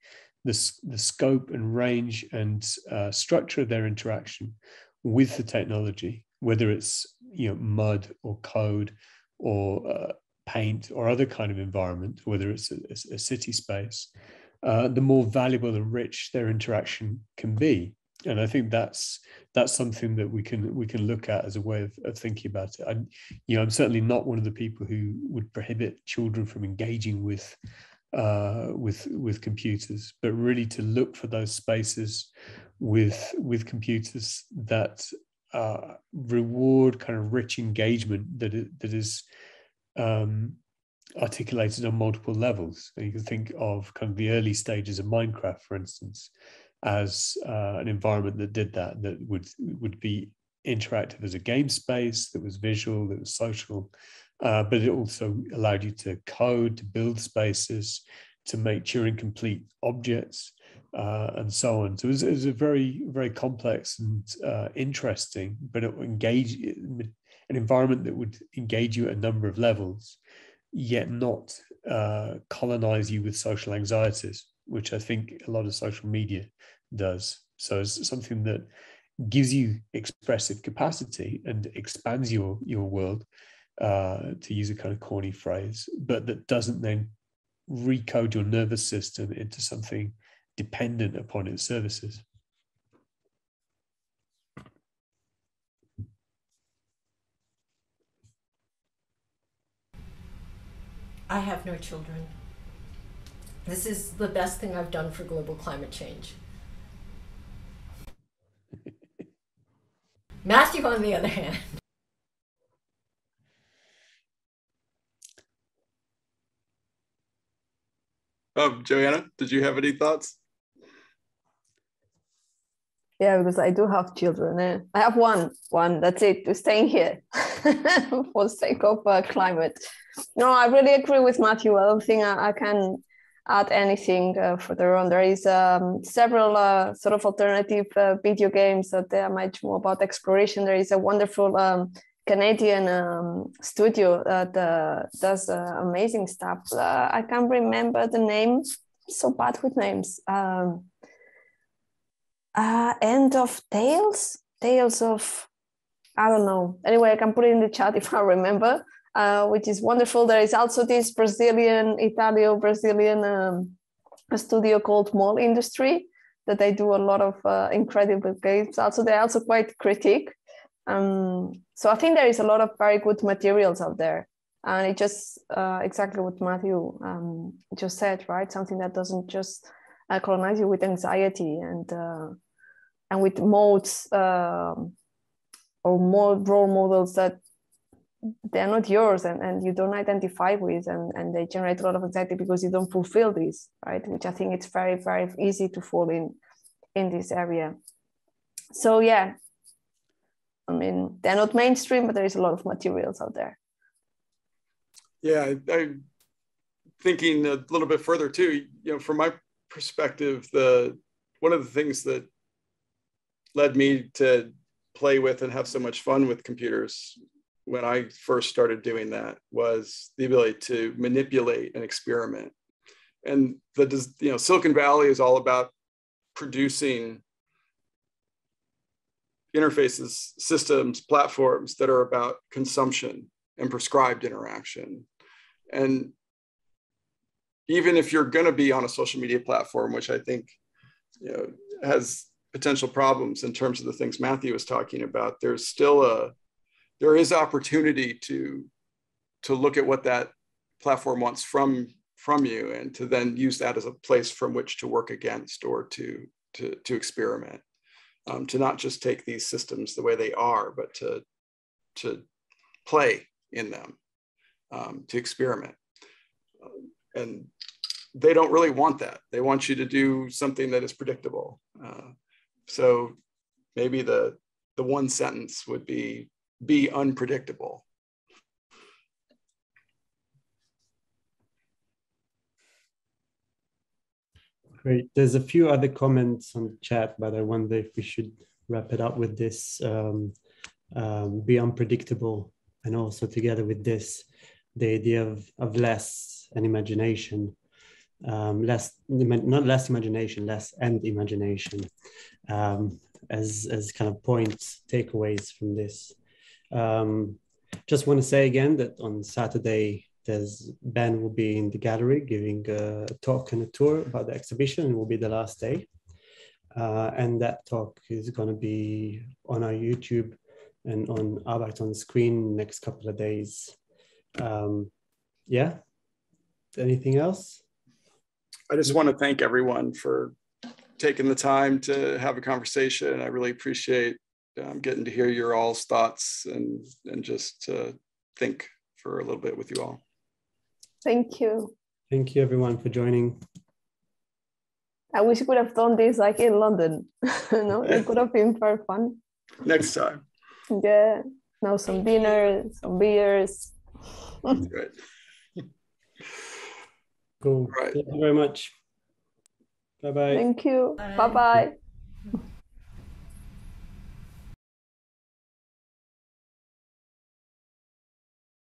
the, the scope and range and uh, structure of their interaction with the technology, whether it's you know mud or code or uh, paint or other kind of environment, whether it's a, a city space, uh, the more valuable and rich their interaction can be. And I think that's that's something that we can we can look at as a way of, of thinking about it. I, you know, I'm certainly not one of the people who would prohibit children from engaging with uh, with with computers, but really to look for those spaces with with computers that uh, reward kind of rich engagement that that is um, articulated on multiple levels. you can think of kind of the early stages of Minecraft, for instance, as uh, an environment that did that, that would would be interactive as a game space, that was visual, that was social, uh, but it also allowed you to code, to build spaces, to make Turing complete objects uh, and so on. So it was, it was, a very, very complex and uh, interesting, but it engage an environment that would engage you at a number of levels, yet not uh, colonize you with social anxieties, which I think a lot of social media does. So it's something that gives you expressive capacity and expands your your world, uh, to use a kind of corny phrase, but that doesn't then recode your nervous system into something dependent upon its services. I have no children. This is the best thing I've done for global climate change. [laughs] Matthew, on the other hand, Um, Joana, did you have any thoughts? Yeah, because I do have children. Eh? I have one, one. That's it. We're staying here [laughs] for the sake of uh, climate. No, I really agree with Matthew. I don't think I, I can add anything uh, further on. There is um, several uh, sort of alternative uh, video games that they are much more about exploration. There is a wonderful um, Canadian um, studio that uh, does uh, amazing stuff. Uh, I can't remember the name. so bad with names. Um, uh, end of tales, tales of I don't know. Anyway, I can put it in the chat if [laughs] I remember, uh, which is wonderful. There is also this Brazilian, Italio Brazilian um, studio called Molleindustria that they do a lot of uh, incredible games. Also, they're also quite critique um, so I think there is a lot of very good materials out there. And it just uh, exactly what Matthew um, just said, right? Something that doesn't just uh, colonize you with anxiety and uh, and with modes um, or more role models that they're not yours and, and you don't identify with and, and they generate a lot of anxiety because you don't fulfill this, right? Which I think it's very, very easy to fall in in this area. So yeah, I mean, they're not mainstream, but there is a lot of materials out there. Yeah, I, am thinking a little bit further too. You know, from my perspective, the one of the things that led me to play with and have so much fun with computers when I first started doing that was the ability to manipulate and experiment. And the does, you know Silicon Valley is all about producing interfaces, systems, platforms that are about consumption and prescribed interaction. And even if you're going to be on a social media platform, which I think you know, has potential problems in terms of the things Matthew was talking about, there's still a there is opportunity to to look at what that platform wants from from you and to then use that as a place from which to work against or to to to experiment um, to not just take these systems the way they are, but to, to play in them, um, to experiment. And they don't really want that. They want you to do something that is predictable. Uh, so maybe the, the one sentence would be, be unpredictable. Great. There's a few other comments on chat, but I wonder if we should wrap it up with this um, um, be unpredictable. And also, together with this, the idea of, of less and imagination, um, less, not less imagination, less and imagination um, as, as kind of points, takeaways from this. Um, just want to say again that on Saturday, there's Ben will be in the gallery giving a talk and a tour about the exhibition. It will be the last day. Uh, and that talk is going to be on our YouTube and on arebyte on screen next couple of days. Um, yeah. Anything else? I just want to thank everyone for taking the time to have a conversation. I really appreciate um, getting to hear your all's thoughts and and just to think for a little bit with you all. Thank you. Thank you, everyone, for joining. I wish we could have done this like in London. [laughs] no, it could have been very fun. Next time. Yeah. Now some dinner, some beers. That's Great. Cool. Right. Thank you very much. Bye bye. Thank you. Bye bye. bye. [laughs]